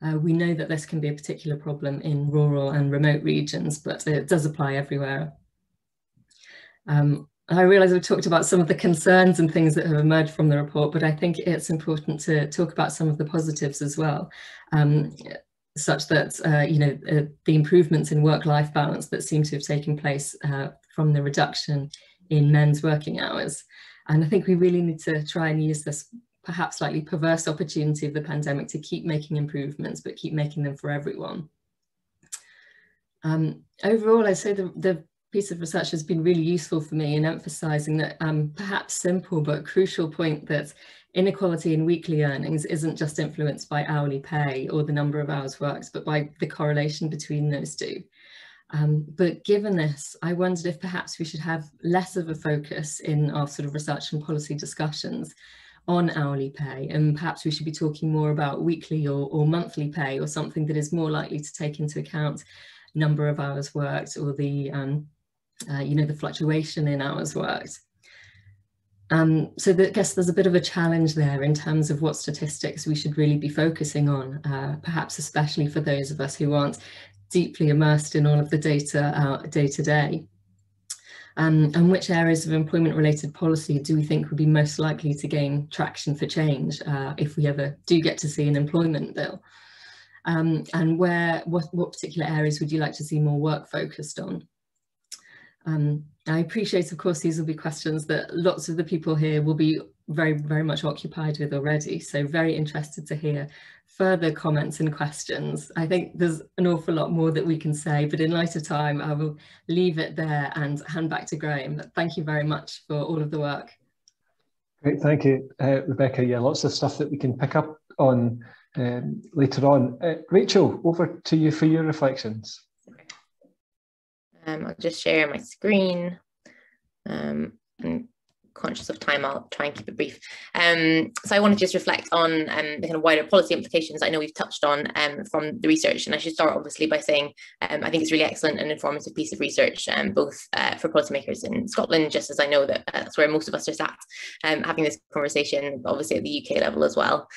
Uh, we know that this can be a particular problem in rural and remote regions, but it does apply everywhere um, I realise we've talked about some of the concerns and things that have emerged from the report, but I think it's important to talk about some of the positives as well, um, such that, uh, you know, uh, the improvements in work-life balance that seem to have taken place uh, from the reduction in men's working hours. And I think we really need to try and use this perhaps slightly perverse opportunity of the pandemic to keep making improvements, but keep making them for everyone. Um, overall, I'd say the, the piece of research has been really useful for me in emphasizing that um, perhaps simple but crucial point that inequality in weekly earnings isn't just influenced by hourly pay or the number of hours worked, but by the correlation between those two. Um, but given this, I wondered if perhaps we should have less of a focus in our sort of research and policy discussions on hourly pay and perhaps we should be talking more about weekly or, or monthly pay or something that is more likely to take into account number of hours worked or the um, uh, you know, the fluctuation in hours worked. Um, so the, I guess there's a bit of a challenge there in terms of what statistics we should really be focusing on, uh, perhaps especially for those of us who aren't deeply immersed in all of the data uh, day to day. Um, and which areas of employment related policy do we think would be most likely to gain traction for change uh, if we ever do get to see an employment bill? Um, and where, what, what particular areas would you like to see more work focused on? Um, I appreciate, of course, these will be questions that lots of the people here will be very, very much occupied with already. So very interested to hear further comments and questions. I think there's an awful lot more that we can say, but in light of time, I will leave it there and hand back to Graeme. Thank you very much for all of the work. Great, thank you, uh, Rebecca. Yeah, lots of stuff that we can pick up on um, later on. Uh, Rachel, over to you for your reflections. Um, I'll just share my screen. Um, and conscious of time, I'll try and keep it brief. Um, so I want to just reflect on um, the kind of wider policy implications I know we've touched on um, from the research. And I should start obviously by saying um, I think it's really excellent and informative piece of research, um, both uh, for policymakers in Scotland, just as I know that uh, that's where most of us are sat um, having this conversation, obviously at the UK level as well.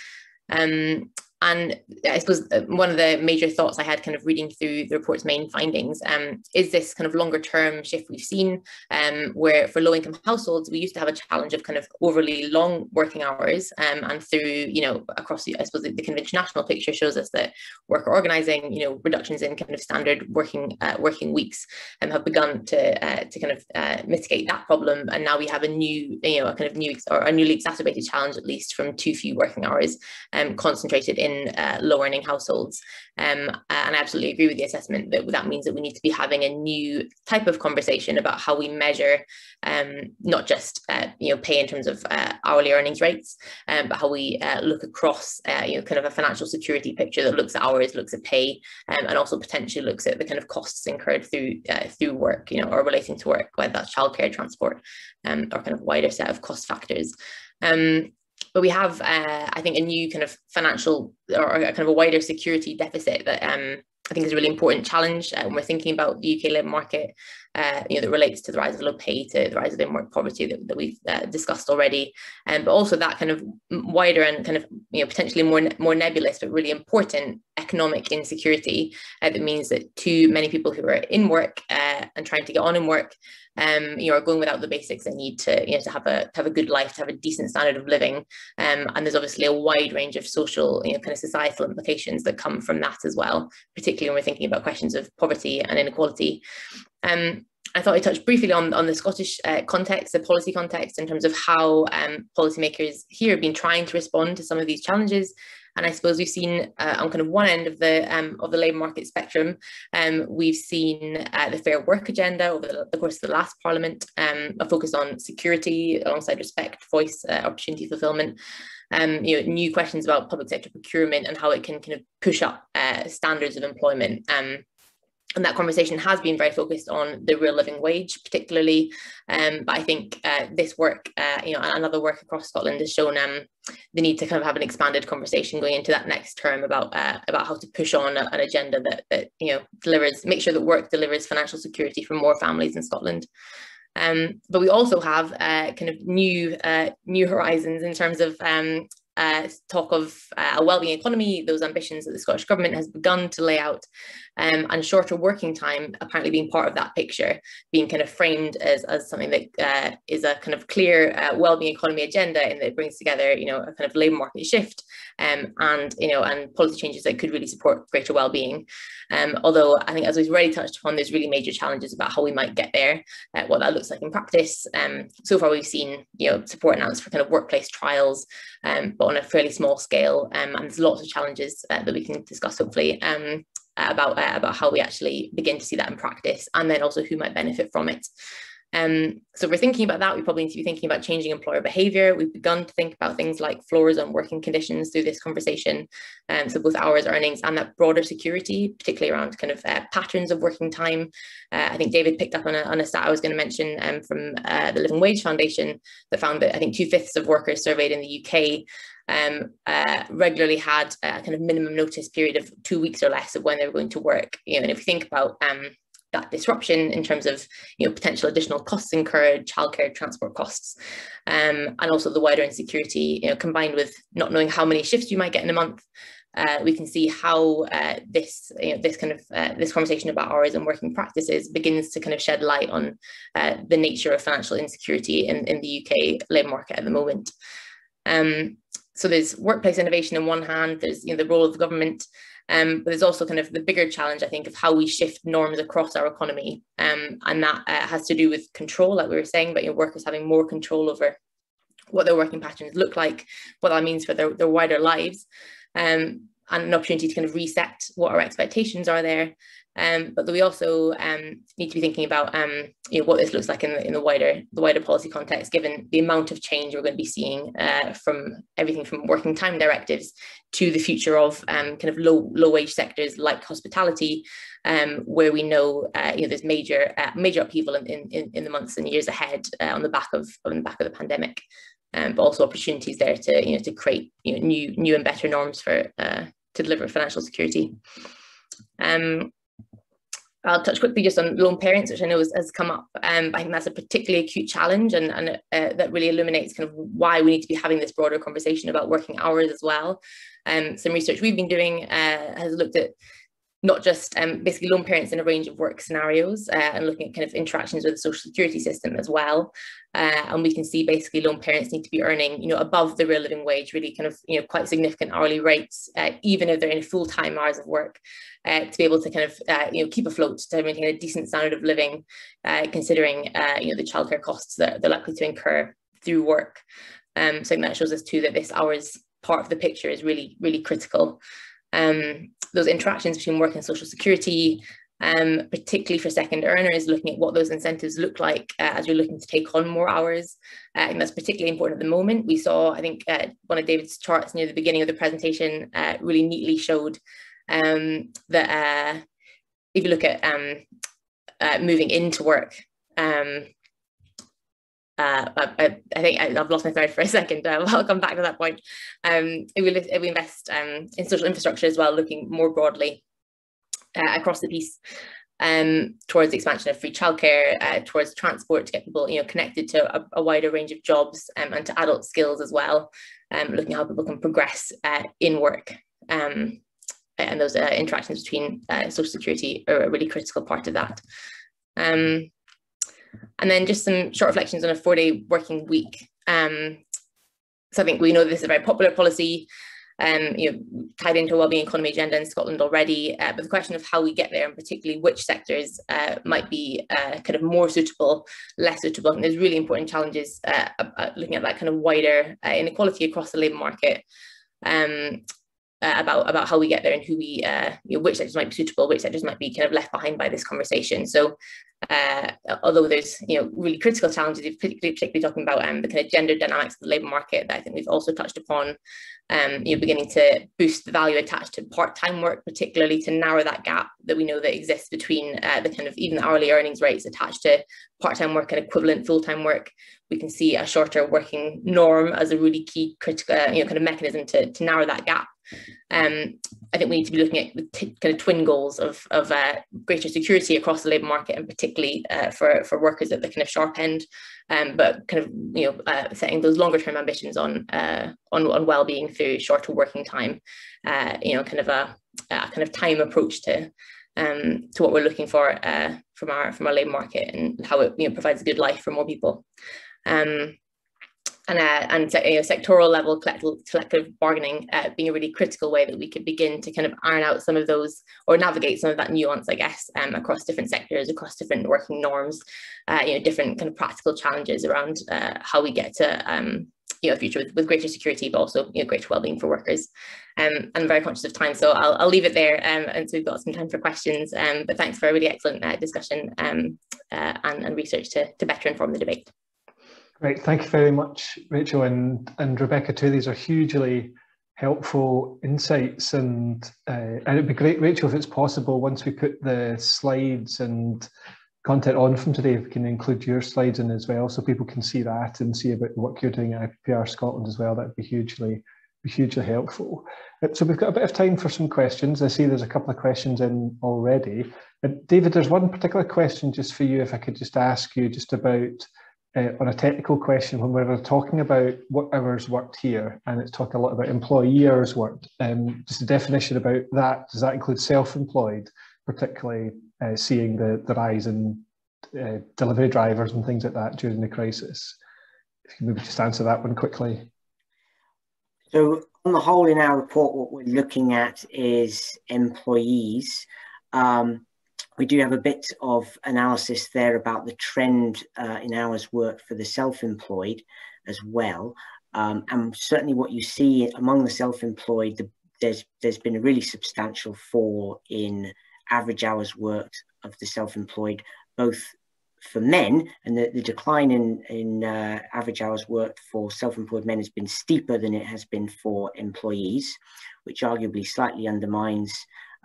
Um, and I suppose uh, one of the major thoughts I had kind of reading through the report's main findings um, is this kind of longer term shift we've seen um, where for low income households, we used to have a challenge of kind of overly long working hours um, and through, you know, across the, I suppose the, the convention national picture shows us that worker organising, you know, reductions in kind of standard working uh, working weeks um, have begun to uh, to kind of uh, mitigate that problem. And now we have a new, you know, a kind of new or a newly exacerbated challenge, at least from too few working hours um, concentrated in uh, low earning households. Um, and I absolutely agree with the assessment that that means that we need to be having a new type of conversation about how we measure um, not just uh, you know pay in terms of uh, hourly earnings rates, um, but how we uh, look across uh, you know kind of a financial security picture that looks at hours, looks at pay, um, and also potentially looks at the kind of costs incurred through uh, through work, you know, or relating to work, whether that's childcare, transport, um, or kind of wider set of cost factors. Um, but we have, uh, I think, a new kind of financial or a kind of a wider security deficit that um, I think is a really important challenge when we're thinking about the UK labour market, uh, you know, that relates to the rise of low pay, to the rise of in-work poverty that, that we've uh, discussed already, um, but also that kind of wider and kind of, you know, potentially more more nebulous but really important economic insecurity uh, that means that too many people who are in work uh, and trying to get on in work um, you know, are going without the basics they need to, you know, to have a to have a good life, to have a decent standard of living. Um, and there's obviously a wide range of social, you know, kind of societal implications that come from that as well, particularly when we're thinking about questions of poverty and inequality. Um, I thought I touched briefly on, on the Scottish uh, context, the policy context, in terms of how um, policymakers here have been trying to respond to some of these challenges. And I suppose we've seen uh, on kind of one end of the um, of the labour market spectrum, um, we've seen uh, the Fair Work agenda over the, the course of the last Parliament, um, a focus on security alongside respect, voice, uh, opportunity fulfilment. Um, you know, new questions about public sector procurement and how it can kind of push up uh, standards of employment. Um, and that conversation has been very focused on the real living wage, particularly. Um, but I think uh, this work, uh, you know, and other work across Scotland has shown um, the need to kind of have an expanded conversation going into that next term about uh, about how to push on a, an agenda that that you know delivers, make sure that work delivers financial security for more families in Scotland. Um, but we also have uh, kind of new uh, new horizons in terms of um, uh, talk of uh, a wellbeing economy, those ambitions that the Scottish Government has begun to lay out, um, and shorter working time apparently being part of that picture, being kind of framed as, as something that uh, is a kind of clear uh, wellbeing economy agenda and that it brings together, you know, a kind of labour market shift um, and, you know, and policy changes that could really support greater wellbeing. Um, although I think as we've already touched upon, there's really major challenges about how we might get there, uh, what that looks like in practice. Um, so far we've seen, you know, support announced for kind of workplace trials, um, but on a fairly small scale, um, and there's lots of challenges uh, that we can discuss hopefully um, about uh, about how we actually begin to see that in practice, and then also who might benefit from it. Um, so we're thinking about that, we probably need to be thinking about changing employer behaviour. We've begun to think about things like floors on working conditions through this conversation. Um, so both hours, earnings, and that broader security, particularly around kind of uh, patterns of working time. Uh, I think David picked up on a, on a stat I was going to mention um, from uh, the Living Wage Foundation that found that I think two fifths of workers surveyed in the UK um, uh, regularly had a kind of minimum notice period of two weeks or less of when they were going to work. You know, and if you think about um, that disruption in terms of you know potential additional costs incurred, childcare, transport costs, um, and also the wider insecurity, you know, combined with not knowing how many shifts you might get in a month. Uh, we can see how uh, this you know, this kind of uh, this conversation about hours and working practices begins to kind of shed light on uh, the nature of financial insecurity in, in the UK labour market at the moment. Um, so there's workplace innovation on one hand, there's you know, the role of the government, um, but there's also kind of the bigger challenge, I think, of how we shift norms across our economy. Um, and that uh, has to do with control, like we were saying, but your workers having more control over what their working patterns look like, what that means for their, their wider lives, um, and an opportunity to kind of reset what our expectations are there, um, but we also um, need to be thinking about um, you know, what this looks like in the, in the wider the wider policy context, given the amount of change we're going to be seeing uh, from everything from working time directives to the future of um, kind of low low wage sectors like hospitality, um, where we know uh, you know there's major uh, major upheaval in, in, in the months and years ahead uh, on the back of on the back of the pandemic. Um, but also opportunities there to you know to create you know, new new and better norms for uh, to deliver financial security. Um, I'll touch quickly just on lone parents, which I know has, has come up. Um, I think that's a particularly acute challenge and, and uh, that really illuminates kind of why we need to be having this broader conversation about working hours as well. Um, some research we've been doing uh, has looked at not just um, basically lone parents in a range of work scenarios uh, and looking at kind of interactions with the social security system as well. Uh, and we can see basically lone parents need to be earning, you know, above the real living wage, really kind of, you know, quite significant hourly rates, uh, even if they're in full-time hours of work, uh, to be able to kind of, uh, you know, keep afloat, to maintain a decent standard of living, uh, considering, you know, the childcare costs that they're likely to incur through work. Um, so that shows us too that this hours part of the picture is really, really critical. Um, those interactions between work and social security, um, particularly for second earners, looking at what those incentives look like uh, as you're looking to take on more hours. Uh, and that's particularly important at the moment. We saw, I think, uh, one of David's charts near the beginning of the presentation uh, really neatly showed um, that uh, if you look at um, uh, moving into work, um, uh, I, I, think I, have lost my thread for a second. Uh, I'll come back to that point. Um, we, we invest um, in social infrastructure as well, looking more broadly uh, across the piece um, towards the expansion of free childcare, uh, towards transport to get people you know connected to a, a wider range of jobs um, and to adult skills as well, um, looking at how people can progress uh, in work. And those uh, interactions between social security are a really critical part of that. Um, and then just some short reflections on a four-day working week. Um, so I think we know this is a very popular policy, um, you know, tied into a wellbeing economy agenda in Scotland already. Uh, but the question of how we get there, and particularly which sectors uh, might be uh, kind of more suitable, less suitable, and there's really important challenges uh, looking at that kind of wider uh, inequality across the labour market. Um, uh, about about how we get there and who we uh, you know which sectors might be suitable, which sectors might be kind of left behind by this conversation. So uh, although there's you know really critical challenges, particularly, particularly talking about um, the kind of gender dynamics of the labour market that I think we've also touched upon, um, you know, beginning to boost the value attached to part-time work, particularly to narrow that gap that we know that exists between uh, the kind of even the hourly earnings rates attached to part-time work and equivalent full-time work. We can see a shorter working norm as a really key critical, you know, kind of mechanism to, to narrow that gap. Um, I think we need to be looking at the kind of twin goals of, of uh, greater security across the labour market and particularly uh, for, for workers at the kind of sharp end, um, but kind of you know uh, setting those longer term ambitions on uh, on, on well-being through shorter working time, uh, you know, kind of a, a, kind of time approach to um, to what we're looking for uh, from our from our labour market and how it you know provides a good life for more people. Um, and, uh, and you know, sectoral level collective, collective bargaining uh, being a really critical way that we could begin to kind of iron out some of those or navigate some of that nuance, I guess, um, across different sectors, across different working norms, uh, you know, different kind of practical challenges around uh, how we get to um, you know, a future with, with greater security, but also you know, greater well-being for workers. Um, I'm very conscious of time, so I'll, I'll leave it there. Um, and so we've got some time for questions. Um, but thanks for a really excellent uh, discussion um, uh, and, and research to, to better inform the debate. Great, thank you very much, Rachel and, and Rebecca too. These are hugely helpful insights and uh, and it'd be great, Rachel, if it's possible, once we put the slides and content on from today, if we can include your slides in as well so people can see that and see about the work you're doing at IPPR Scotland as well. That'd be hugely hugely helpful. Uh, so we've got a bit of time for some questions. I see there's a couple of questions in already. Uh, David, there's one particular question just for you, if I could just ask you just about uh, on a technical question when we were talking about what hours worked here, and it's talking a lot about employee hours worked. Um, just a definition about that. Does that include self-employed, particularly uh, seeing the, the rise in uh, delivery drivers and things like that during the crisis? If you maybe just answer that one quickly. So on the whole, in our report, what we're looking at is employees. Um, we do have a bit of analysis there about the trend uh, in hours worked for the self-employed as well. Um, and certainly what you see among the self-employed, the, there's, there's been a really substantial fall in average hours worked of the self-employed, both for men, and the, the decline in, in uh, average hours worked for self-employed men has been steeper than it has been for employees, which arguably slightly undermines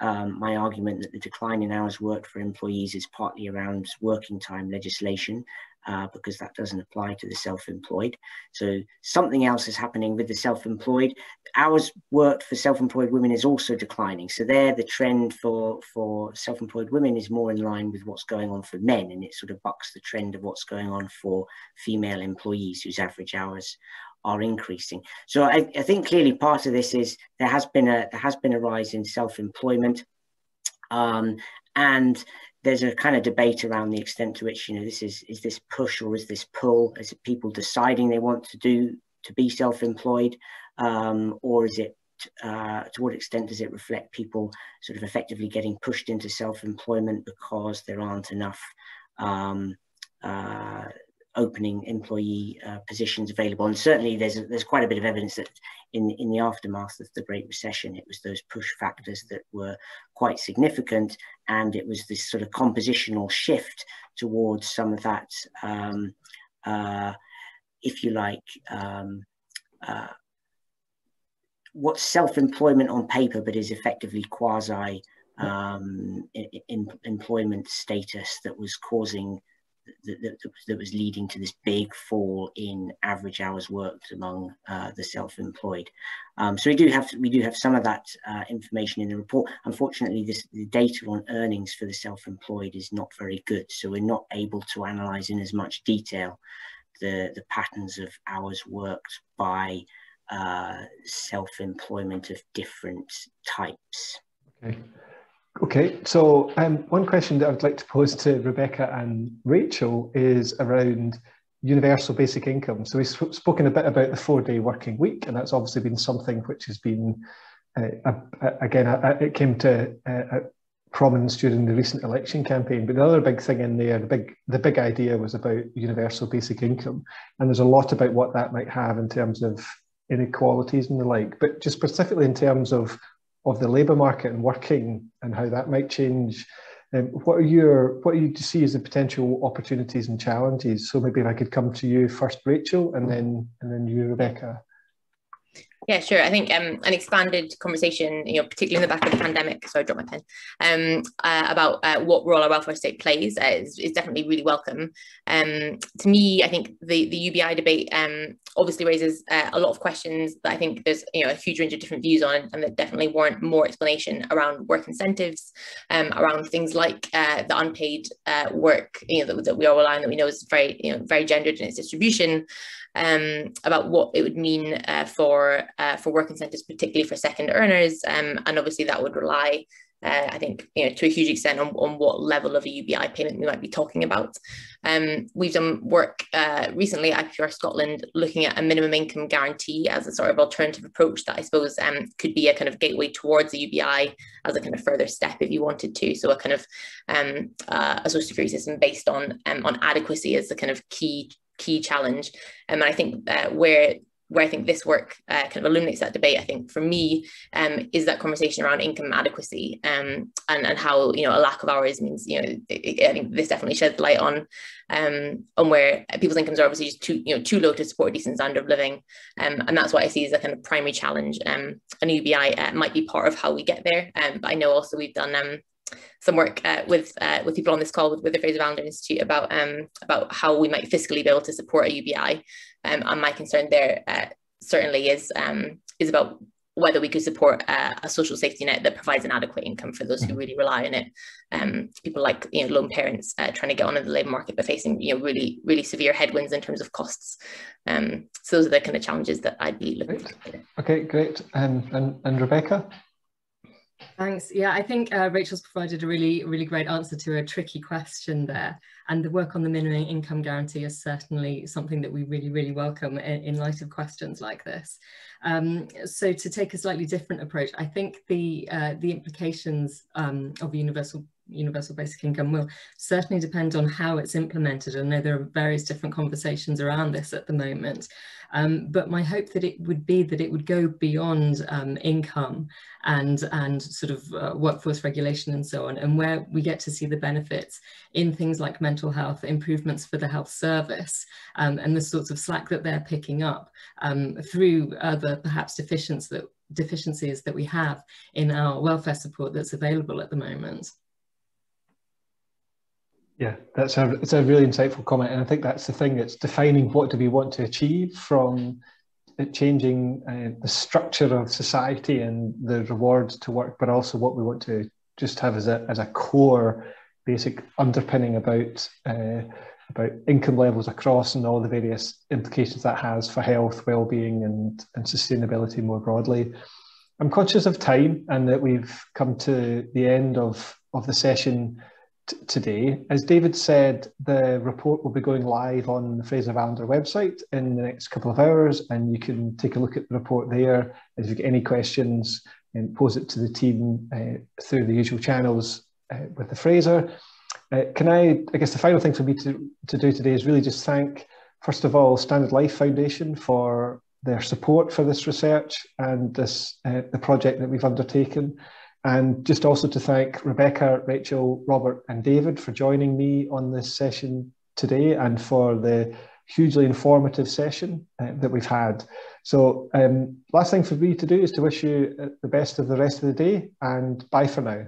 um, my argument that the decline in hours worked for employees is partly around working time legislation uh, because that doesn't apply to the self-employed. So something else is happening with the self-employed. Hours worked for self-employed women is also declining. So there, the trend for, for self-employed women is more in line with what's going on for men, and it sort of bucks the trend of what's going on for female employees whose average hours are increasing. So I, I, think clearly part of this is there has been a there has been a rise in self-employment, um, and there's a kind of debate around the extent to which you know this is is this push or is this pull? Is it people deciding they want to do to be self-employed, um, or is it uh, to what extent does it reflect people sort of effectively getting pushed into self-employment because there aren't enough um, uh, opening employee uh, positions available. And certainly there's, a, there's quite a bit of evidence that in, in the aftermath of the Great Recession, it was those push factors that were quite significant. And it was this sort of compositional shift towards some of that, um, uh, if you like, um, uh, what's self-employment on paper, but is effectively quasi um, in, employment status that was causing that, that, that, was leading to this big fall in average hours worked among uh, the self-employed. Um, so we do have we do have some of that uh, information in the report. Unfortunately, this the data on earnings for the self-employed is not very good, so we're not able to analyse in as much detail the the patterns of hours worked by uh, self-employment of different types. Okay. Okay, so um, one question that I would like to pose to Rebecca and Rachel is around universal basic income. So we've spoken a bit about the four-day working week, and that's obviously been something which has been, uh, again, it came to uh, prominence during the recent election campaign. But the other big thing in there, the big the big idea was about universal basic income, and there's a lot about what that might have in terms of inequalities and the like. But just specifically in terms of of the labour market and working and how that might change. Um, what are your what are you see as the potential opportunities and challenges? So maybe if I could come to you first, Rachel, and then and then you, Rebecca. Yeah, sure. I think um, an expanded conversation, you know, particularly in the back of the pandemic, so I dropped my pen, um, uh, about uh, what role our welfare state plays uh, is, is definitely really welcome. Um, to me, I think the, the UBI debate um, obviously raises uh, a lot of questions that I think there's, you know, a huge range of different views on and that definitely warrant more explanation around work incentives, um, around things like uh, the unpaid uh, work, you know, that, that we all rely on, that we know is very, you know, very gendered in its distribution, um, about what it would mean uh, for uh, for work incentives, particularly for second earners, um, and obviously that would rely. Uh, I think you know to a huge extent on, on what level of a UBI payment we might be talking about. Um, we've done work uh, recently at IPPR Scotland looking at a minimum income guarantee as a sort of alternative approach that I suppose um, could be a kind of gateway towards a UBI as a kind of further step if you wanted to. So a kind of um, uh, a social security system based on um, on adequacy as the kind of key key challenge. Um, and I think uh, where where I think this work uh, kind of illuminates that debate, I think for me, um, is that conversation around income adequacy um, and, and how, you know, a lack of hours means, you know, it, it, I think this definitely sheds light on um, on where people's incomes are obviously just too, you know, too low to support a decent standard of living. Um, and that's what I see as a kind of primary challenge. Um, UBI uh, might be part of how we get there. Um, but I know also we've done um, some work uh, with uh, with people on this call with, with the Fraser of Allander Institute about um, about how we might fiscally be able to support a UBI. Um, and my concern there uh, certainly is um, is about whether we could support uh, a social safety net that provides an adequate income for those who mm-hmm. really rely on it. Um, people like you know lone parents uh, trying to get onto the labour market but facing you know really really severe headwinds in terms of costs. Um, so those are the kind of challenges that I'd be looking great. for. Okay, great. And and, and Rebecca. Thanks. Yeah, I think uh, Rachel's provided a really, really great answer to a tricky question there. And the work on the minimum income guarantee is certainly something that we really, really welcome in, in light of questions like this. Um, so to take a slightly different approach, I think the uh, the implications um, of universal universal basic income will certainly depend on how it's implemented. I know there are various different conversations around this at the moment, um, but my hope that it would be that it would go beyond um, income and, and sort of uh, workforce regulation and so on, and where we get to see the benefits in things like mental health, improvements for the health service, um, and the sorts of slack that they're picking up um, through other perhaps deficiencies that, deficiencies that we have in our welfare support that's available at the moment. Yeah, that's a it's a really insightful comment, and I think that's the thing. It's defining what do we want to achieve from changing uh, the structure of society and the rewards to work, but also what we want to just have as a as a core basic underpinning about uh, about income levels across and all the various implications that has for health, well-being, and and sustainability more broadly. I'm conscious of time and that we've come to the end of of the session today. As David said, the report will be going live on the Fraser of Allander website in the next couple of hours, and you can take a look at the report there. If you get any questions, and pose it to the team uh, through the usual channels uh, with the Fraser. Uh, can I, I guess the final thing for me to, to do today is really just thank, first of all, Standard Life Foundation for their support for this research and this uh, the project that we've undertaken. And just also to thank Rebecca, Rachel, Robert and David for joining me on this session today and for the hugely informative session uh, that we've had. So um, last thing for me to do is to wish you uh, the best of the rest of the day and bye for now.